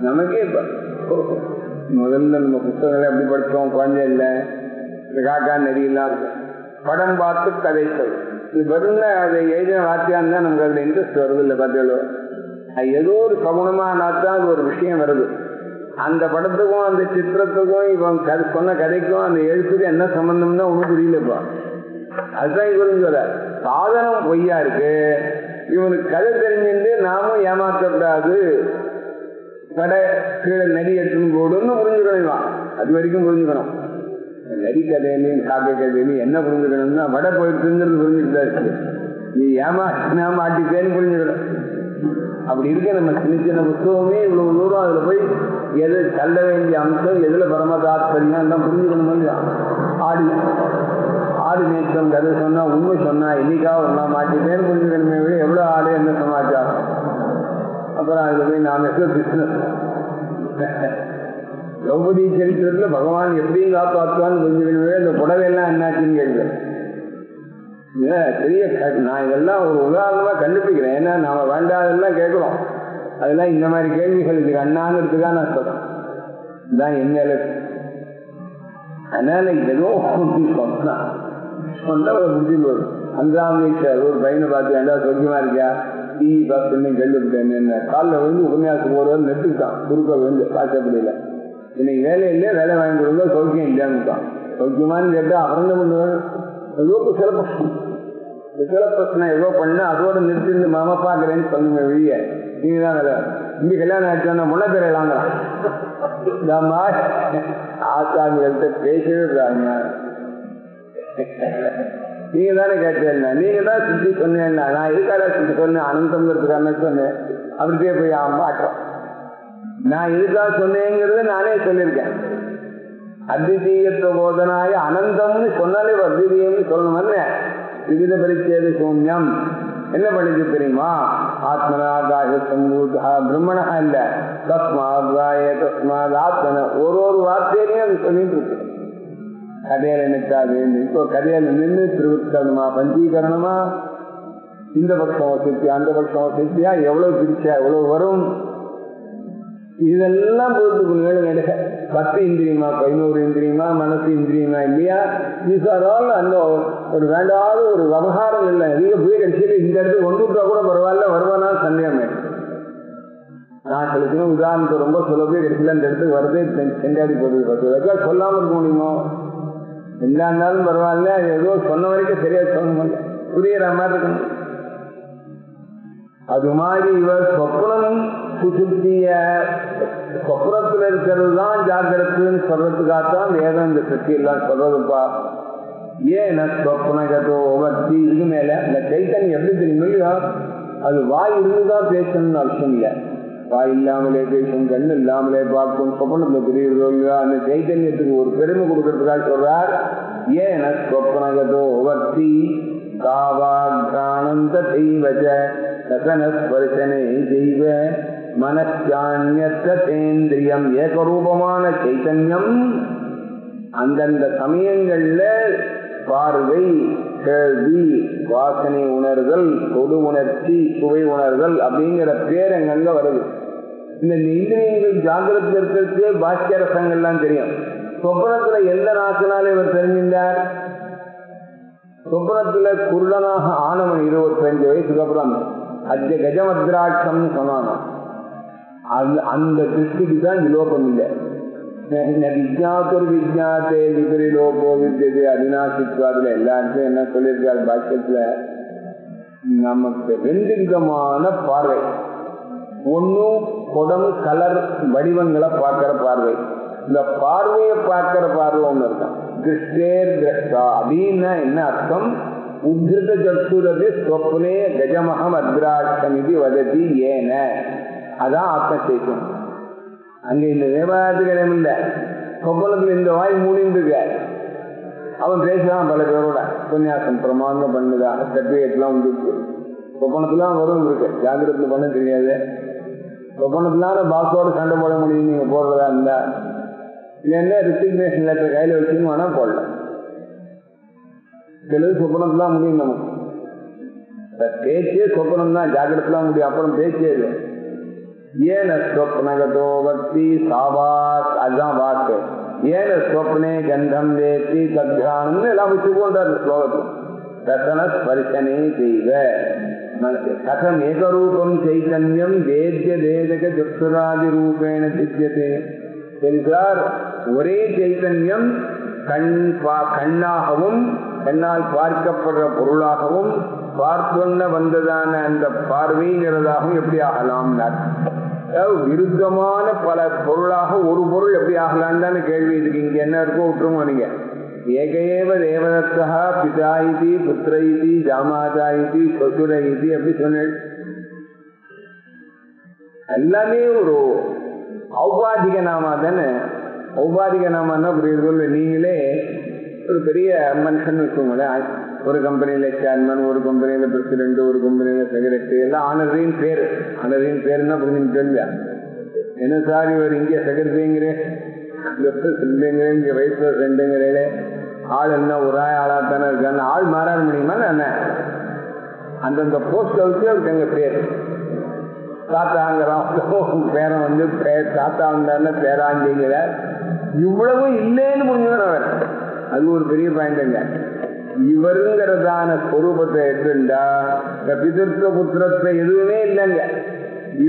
நமக்கே இப்போ முதல்ல நம்ம புத்தகங்களை எப்படி படித்தோம்? குழந்தை இல்லை. இந்த காக்கா நெறியெல்லாம் இருக்கும் படம் பார்த்து கதை சொல். இது வெறும் அதை எழுதின வார்த்தையாக இருந்தால் நமக்கு அதில் இன்ட்ரெஸ்ட் வருது இல்லை பார்த்தீங்களோ அது ஏதோ ஒரு சகுனமானா தான் அது ஒரு விஷயம் வருது. அந்த படத்துக்கும் அந்த சித்திரத்துக்கும் இவன் கதை சொன்ன கதைக்கும் அந்த எழுத்துக்கும் என்ன சம்பந்தம்னா ஒன்றும் புரியலப்பா. அதுதான் இவரும் சொல்ல சாதனம் பொய்யா இருக்கு. இவனுக்கு கதை தெரிஞ்சுட்டு நாமும் ஏமாற்றக்கூடாது கடை கீழே நரி எடுத்துன்னு போடுன்னு புரிஞ்சுக்கணுவான் அது வரைக்கும் புரிஞ்சுக்கணும். நரி கதையிலையும் காக்கை கதையிலையும் என்ன புரிஞ்சுக்கணும்னா வடை போயிட்டுங்கிறது புரிஞ்சுட்டு தான் இருக்கு. நீ ஏமா மாட்டிக்கேன்னு புரிஞ்சுக்கணும். அப்படி இருக்க நம்ம சின்ன சின்ன புத்தகமே இவ்வளவு தூரம் அதுல போய் எது தள்ள வேண்டிய அம்சம் எதுல பரம தாத்பரியம் எல்லாம் புரிஞ்சுக்கணும் இல்லையா? ஆடு. ஆடு நேற்றம் கதை சொன்னா உண்மை சொன்னா என்னைக்காக ஒன்னா மாட்டிக்கேன்னு புரிஞ்சுக்கணுமே விட எவ்வளவு ஆடு என்ன சமாச்சாரம்? அப்புறம் அதுல போய் நாம எவ்வளவு பிசினஸ் திரௌபதி சரித்திரத்துல பகவான் எப்படியும் காப்பாற்றுவான்னு புரிஞ்சுக்கணுமே இந்த புடவையெல்லாம் என்னாச்சுன்னு கேட்குறேன். பெரிய நான் இதெல்லாம் ஒரு உதாரணமா கண்டுபிடிக்கிறேன். ஏன்னா நாம வேண்டாதெல்லாம் கேட்கிறோம். அதெல்லாம் இந்த மாதிரி கேள்விகள் இதுக்கு அண்ணாங்கிறதுக்காக நான் சொல்றேன். இதுதான் என் அதனால ஏதோ சொன்னா சொன்னா முடிஞ்சு போதும். அஞ்சாம் வீட்டில் ஒரு பையனை பார்த்து ஏண்டா சொர்க்கமா இருக்கியா? டிவி பார்த்துன்னு கேள்விப்பட்டேன் என்ன காலில் விழுந்து உபன்யாசம் போடுவது நெட்டுக்கிட்டான் குறுக்க விழுந்து வாசப்படியில் இன்னைக்கு வேலை இல்லை வேலை வாங்கி கொடுங்க சௌக்கியம் இல்லையான்னுட்டான். சௌக்கியமானு கேட்டால் அப்புறம் என்ன பண்ணுவேன் ஏதோ சில பிரச்சனை சில ஏதோ பண்ண அதோட நிறுத்தி மாமா பாக்குறேன்னு சொல்லுங்க வெளிய. நீங்க தான் வேலை. இங்கே கல்யாணம் ஆயிடுச்சு முன்ன தெரியலாங்கிறான் ஆசாமிகள்கிட்ட பேசவே கூடாதுங்க நீங்க தானே கேட்டேன் நீங்க தான் சுத்தி சொன்னேன் நான் எதுக்காக சுத்தி சொன்னேன்? அனந்தம்ங்கிறதுக்கான சொன்னேன். அப்படியே போய் மாட்டோம் நான் எதுக்காக சொன்னேங்கிறத நானே சொல்லியிருக்கேன். அத்விதீயத்துவ போதனாய அனந்தம்னு சொன்னாலே அத்விதீயம்னு சொல்லணும்னு விவித பரிச்சேத சூன்யம். என்ன பண்ணிச்சு தெரியுமா? ஆத்மனாகாய சம்பூதா பிரம்மணா இல்ல. தஸ்மாத்வாய தஸ்மாத் ஆத்மன. ஒரு ஒரு வார்த்தையிலையும் அது சொல்லிட்டு இருக்கு. கதையில நிற்காது இப்போ கதையில நின்று திருவிற்கணுமா பஞ்சீகரணமா? இந்த பட்சம் வசதியா அந்த பட்சம் சித்தியா எவ்வளவு பிரிச்சா எவ்வளவு வரும்? இதெல்லாம் போட்டு மேலும் எடுக்க பத்து இந்திரியமா பதினோரு இந்திரியமா மனசு இந்திரியமா இல்லையா? தீஸ் ஆர் ஆல் அந்த ஒரு வேண்டாத ஒரு விவகாரம் இல்லை. நீங்க போய் கட்சியில இந்த இடத்துக்கு கொண்டு விட்டா கூட பரவாயில்ல வருவானா? சந்தேகமே நான் சில சின்ன உதாரணத்தை ரொம்ப சொல்ல போய் இந்த இடத்துக்கு வரதே சென்றாடி போகுது. பத்து வரைக்கும் சொல்லாம இருக்க முடியுமோ? எந்தா இருந்தாலும் பரவாயில்ல ஏதோ சொன்ன வரைக்கும் சரியா சொல்ல மாட்டேன் புரியுற மாதிரி இருக்கணும். அது மாதிரி இவர் சொப்னம் சுசுத்திய சொப்னத்துல இருக்கிறது தான் ஜாகிரத்துன்னு சொல்றதுக்காகத்தான் வேதம் இந்த சக்தி எல்லாம் சொல்றதுப்பா. ஏன் சொப்னகதோ பக்தி இது மேல இந்த கைத்தன் எப்படி தெரியும்? அது வாய் இருந்துதான் பேசணும்னு அர்த்தம் இல்லை. வாய் இல்லாமலே பேசும் கண் இல்லாமலே பார்க்கும் சொப்பனத்துல புரியுறதோ இல்லையா அந்த சைத்தன்யத்துக்கு ஒரு பெருமை கொடுக்கறதுக்காக சொல்றார். ஏன் சொப்னகதோ வர்த்தி காவாகானந்த தெய்வஜ ரசனஸ்பர்சனை தெய்வ மனச்சான்யத்தேந்திரியம் ஏகரூபமான சைத்தன்யம் அந்தந்த சமயங்கள்ல பார்வை கேள்வி வாசனை உணர்தல் தொடு உணர்ச்சி சுவை உணர்தல் அப்படிங்கிற பேரங்கங்க வருது. இந்த இந்திரியங்கள் ஜாகிரத்தில் இருக்கிறதே பாக்கிய ரசங்கள்லாம் தெரியும். சொப்பனத்துல எந்த நாட்டினால இவர் தெரிஞ்சின்றார். சொப்பனத்துல குருடனாக ஆனவன் இருபத்தஞ்சு வயசுக்கு அப்புறம் அஜ கஜமத்ராட்சம்னு சொன்னான் அந்த அந்த திருஷ்டிக்கு தான் விலோபம் இல்லை. விஜாத்தர் விஜாத்தே விபரி லோகோ வித்தியது அவினாசித்வாதுல எல்லாருக்கும் என்ன சொல்லியிருக்காரு பாக்கியத்துல நமக்கு ரெண்டு விதமான பார்வை ஒன்னும் குடம் கலர் வடிவங்களை பார்க்கிற பார்வை இந்த பார்வையை பார்க்கிற பார்வை ஒன்று இருக்கும் கிருஷ்ணேர் கிரஸ்தா அப்படின்னா என்ன அர்த்தம் உத்ருத சத்துரது ஸ்வப்னே கஜமகம் அத்ராட்சம் இது வததி ஏன அதான் ஆத்ம சேஷம் அங்க இந்த விவகாரத்துக்கு இடம் இல்லை. இந்த வாய் மூடிந்துருக்க அவன் பேசுறான் பல பேரோட. உபன்யாசம் பிரமாதம் பண்ணுதா. சர்டிஃபிகேட்லாம் வந்துருக்கு சொப்பனத்துலாம் வரும் இருக்கு ஜாகிரத்தில் பண்ண தெரியாது. சொப்பனத்துலான பாஸோட சண்டை போட முடியும் நீங்க போடுறதா இருந்தா. இல்லைன்னா ரிசிக்னேஷன் லெட்டர் கையில வச்சுன்னு வேணா போடலாம். சிலது சொப்பனத்துலாம் முடியும் நமக்கு. பேச்சே சொப்பனம் தான் ஜாகிரத்தெல்லாம் முடியும். அப்புறம் பேச்சே இல்லை. ஏன ஸ்வப்னகதோ பக்தி சாவாக் அதுதான் வாக்கு ஏன ஸ்வப்னே கந்தம் வேத்தி சத்யானம்னு எல்லாம் வச்சுக்கோண்டார் இந்த ஸ்லோகத்தில் ரசன ஸ்பர்சனே செய்வ கதம் ஏகரூபம் சைத்தன்யம் வேத்திய வேதக சத்துராதி ரூபேண சித்தியதே என்றார் ஒரே சைத்தன்யம் கண் கண்ணாகவும் கண்ணால் பார்க்கப்படுற பொருளாகவும் பார்த்துண்ண வந்ததான அந்த பார்வைங்கிறதாகவும் எப்படி ஆகலாம்னார் விருத்தமான பல பொருளாக ஒரு பொருள் எப்படி ஆகலான்னு தானே கேள்வி இருக்கு. இங்க என்ன இருக்கோ விட்டுருங்க நீங்க. ஏகையேவ தேவதத்தா பிதா இது புத்திர இது ஜாமாதா இது சொசுர இது அப்படி சொன்னேன். எல்லாமே ஒரு ஔபாதிக நாமா தானே? ஔபாதிக நாமான்னா புரியுது நீங்களே ஒரு பெரிய மனுஷன் வச்சுக்கோங்களேன். ஒரு கம்பெனியில சேர்மன் ஒரு கம்பெனியில பிரசிடென்ட் ஒரு கம்பெனியில செக்ரட்டரி எல்லாம் ஆனரின் பேர். ஆனரின் பேருன்னா புரிஞ்சுட்டு இல்லையா என்ன சார் இவர் இங்கே செக்ரட்டரிங்கிறேன் இங்க வயசுல ரெண்டுங்கிறே ஆள் என்ன ஒரு ஆளா தானே இருக்கான்னு ஆள் மாறாட முடியுமா என்ன? அந்தந்த போஸ்ட் வச்சு அவருக்கு எங்க பேர். தாத்தாங்கிறான் பேரன் வந்து தாத்தா வந்தாருன்னா பேராண்டிங்கிற. இவ்வளவு இல்லைன்னு முடிஞ்சவன் அவர். அது ஒரு பெரிய பாயிண்ட்ங்க இவருங்கிறதான ஸ்வரூபத்தை எடுத்துட்டா பிதர்த்த புத்திரத்தை எதுவுமே இல்லைங்க.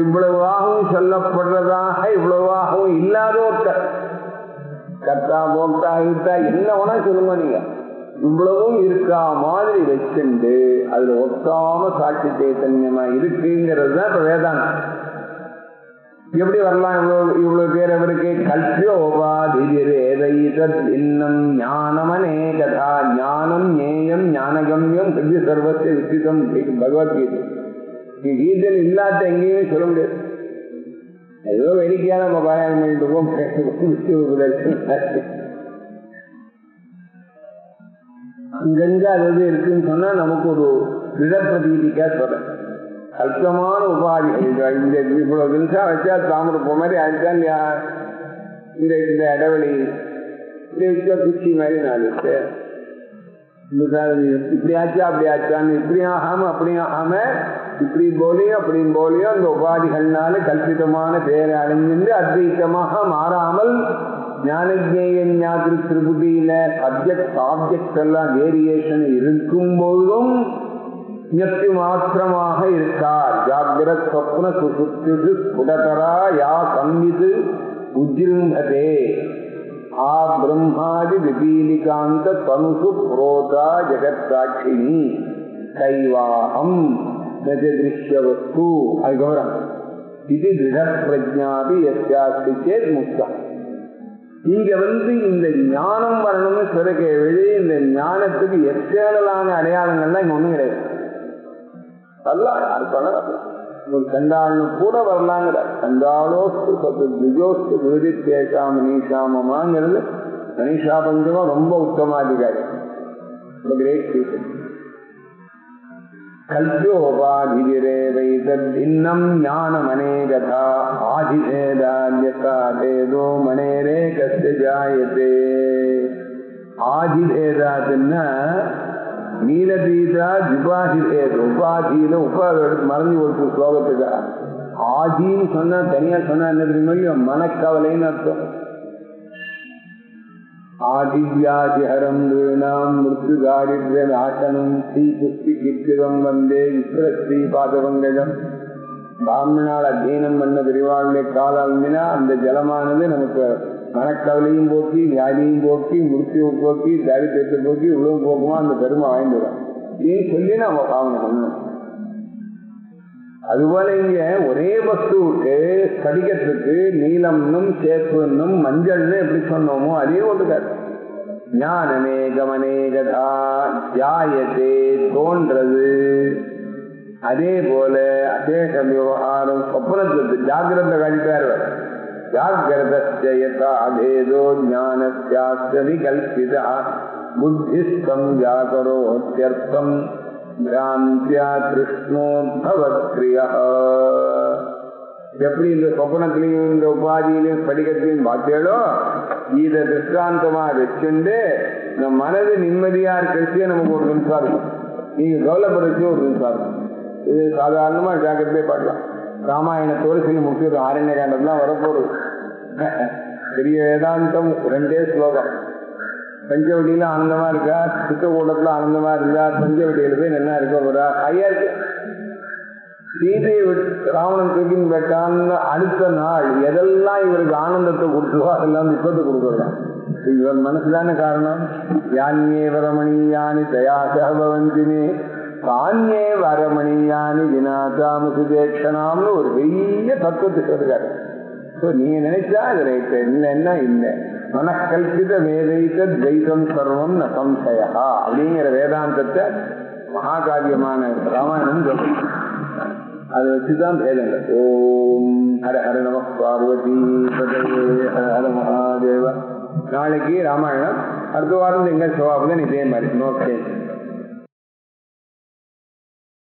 இவ்வளவாகவும் சொல்லப்படுறதாக இவ்வளவாகவும் இல்லாத ஒருத்தர். கத்தா போக்தா இருக்கா என்ன வேணா சொல்லுங்க நீங்க. இவ்வளவும் இருக்கா மாதிரி வச்சுண்டு அதுல ஒக்காம சாட்சி சைத்தன்யமா இருக்குங்கிறது தான் இப்ப வேதாந்தம். எப்படி வரலாம்? இவ்வளவு இவ்வளவு பேர் அவருக்கு கல்பியோபாதிரேதைதத் இன்னம் ஞானமனேகதா ஞானம் ஞேயம் ஞானகம்யம் கல்வி சர்வத்தை விசிதம் பகவத்கீதை. கீதன் இல்லாத எங்கேயுமே சொல்ல முடியாது. ஏதோ வேடிக்கையா நம்ம பாராயணம் பண்ணிட்டு இருக்கோம் அங்கங்க அது இருக்குன்னு சொன்னா நமக்கு ஒரு திடப்பிரதீதிக்கா சொல்றேன். அல்பமான உபாதிகள் இந்த இவ்வளவு நிமிஷம் வச்சா தாமரை போ மாதிரி அதுதான் இல்லையா இந்த இந்த இடைவெளி குச்சி மாதிரி நாலு இப்படி ஆச்சா அப்படி ஆச்சான்னு இப்படி ஆகாம அப்படி ஆகாம இப்படி போலியும் அப்படி போலியும் அந்த உபாதிகள்னால கல்பிதமான பேரை அடைஞ்சிருந்து அத்வைத்தமாக மாறாமல் ஞானஜேய ஞாதிரு திருபுதியில சப்ஜெக்ட் ஆப்ஜெக்ட் எல்லாம் வேரியேஷன் இருக்கும் பொழுதும் ஞப்தி மாத்திரமாக இருக்கார். ஜாகிரத் சொப்ன சுசுத்து புடகரா யா சம்மிது உஜிரும்பதே ஆ பிரம்மாதி விபீலிகாந்த தனுசு புரோதா ஜெகத்தாட்சினி கைவாகம் நஜதிருஷ்யவஸ்து அதுக்கப்புறம் இது திட பிரஜாபி எஸ்யாஸ்தி சேத் முக்தம். இங்க வந்து இந்த ஞானம் வரணும்னு சொல்ல வெளியே இந்த ஞானத்துக்கு எக்ஸ்டர்னலான அடையாளங்கள்லாம் இங்க ஒண்ணும் கிடையாது. வரலாம் யாருக்கு வரலாம். ஒரு கண்டாள்னு கூட வரலாங்கிற கண்டாளோஸ்து சத்து திஜோஸ்து விருதி தேஷா மனிஷாமமாங்கிறது மனிஷா பஞ்சமா ரொம்ப உத்தமாதிகாரி ரொம்ப கிரேட் பீப்புள் கல்யோபாதிரேவைதன்னம் ஞானமனேகதா ஆதிபேதான்யதா மனேரே கஸ்ய ஜாயதே. நீலதீதா ஜுபாதிபேத உபாதியில உப மறந்து ஒரு ஸ்லோகத்துக்கு. ஆதின்னு சொன்னா தனியா சொன்னா என்ன தெரியுமா மனக்கவலைன்னு அர்த்தம். ஆதிவியாதிஹரம் வீணாம் மிருத்யுதாரித்ய நாசனம் ஸ்ரீ புஷ்டி கிருத்திரம் வந்தே விஸ்வஸ்ரீ பாதவங்கஜம் பிராமணால் அத்தியனம் பண்ண பெரிவாளுடைய காலால் அந்த ஜலமானது நமக்கு மனக்கவலையும் போக்கி வியாதியும் போக்கி மிருத்தியை போக்கி தாரித்திரத்தை போக்கி இவ்வளவு போக்குமா அந்த பெருமை வாய்ந்துடும் நீ சொல்லி நம்ம பாவனை பண்ணணும் அதுபோல இங்க ஒரே வஸ்துவுக்கு ஸ்படிகத்துக்கு நீலம்னும் சேப்புன்னும் மஞ்சள்னு எப்படி சொன்னோமோ அதே ஒன்றுக்காது ஞானமே கமனேகதா தியாயத்தே தோன்றது. அதே போல அசேஷ விவகாரம் சொப்பனத்துக்கு ஜாகிரத காட்டிட்டார் ஜாகிரதேதோ ஞானஸ்யாஸ்ய விகல்பிதா புத்திஸ்தம் வியாகரோத்யர்த்தம் பிராந்தியா கிருஷ்ணோத்பவக்ரியா எப்படி இந்த சொப்பனத்திலையும் இந்த உபாதியிலையும் படிக்கத்திலையும் பார்த்தேளோ? இதை திருஷ்டாந்தமா வச்சுண்டு இந்த மனது நிம்மதியா இருக்கிறதே நமக்கு ஒரு நிமிஷம் இருக்கும். நீங்க கவலைப்படுறதே ஒரு நிமிஷம் இருக்கும். இது சாதாரணமா ஜாக்கிரதையே பார்க்கலாம். ராமாயணத்தோடு சில முக்கியம் ஆரண்ய காண்டம்லாம் வரப்போகுது. பெரிய வேதாந்தம் ரெண்டே ஸ்லோகம். பஞ்சவடியில ஆனந்தமா இருக்கா? சித்தக்கூடத்துல ஆனந்தமா இருந்தா பஞ்சவடியில போய் நல்லா இருக்க போறா? ஐயா இருக்கு. சீதையை விட்டு ராவணன் தூக்கின்னு போயிட்டான்னு அடுத்த நாள் எதெல்லாம் இவருக்கு ஆனந்தத்தை கொடுத்துவோ அதெல்லாம் துக்கத்தை கொடுக்கலாம் இவர் மனசுதான காரணம்? யானியே வரமணி வரமணியானி தயாசபவந்தினே தானியே வரமணியானி வினாதாமுதேட்சணாம்னு ஒரு பெரிய தத்துவத்துக்கு சொல்றாரு. ஸோ நீங்க நினைச்சா அது ரைட்டு இல்லைன்னா இல்லை. மனக்கல்பித வேதைத்த துவைதம் சர்வம் ந சம்சயா அப்படிங்கிற வேதாந்தத்தை மகாகாவியமான ராமாயணம் சொல்றேன் அதை வச்சுதான் வேதங்கள். ஓம் ஹர ஹர நம பார்வதி ஹர ஹர மகாதேவ. நாளைக்கு ராமாயணம். அடுத்த வாரம் எங்க சோபாபுதன் இதே மாதிரி. நோக்கேன்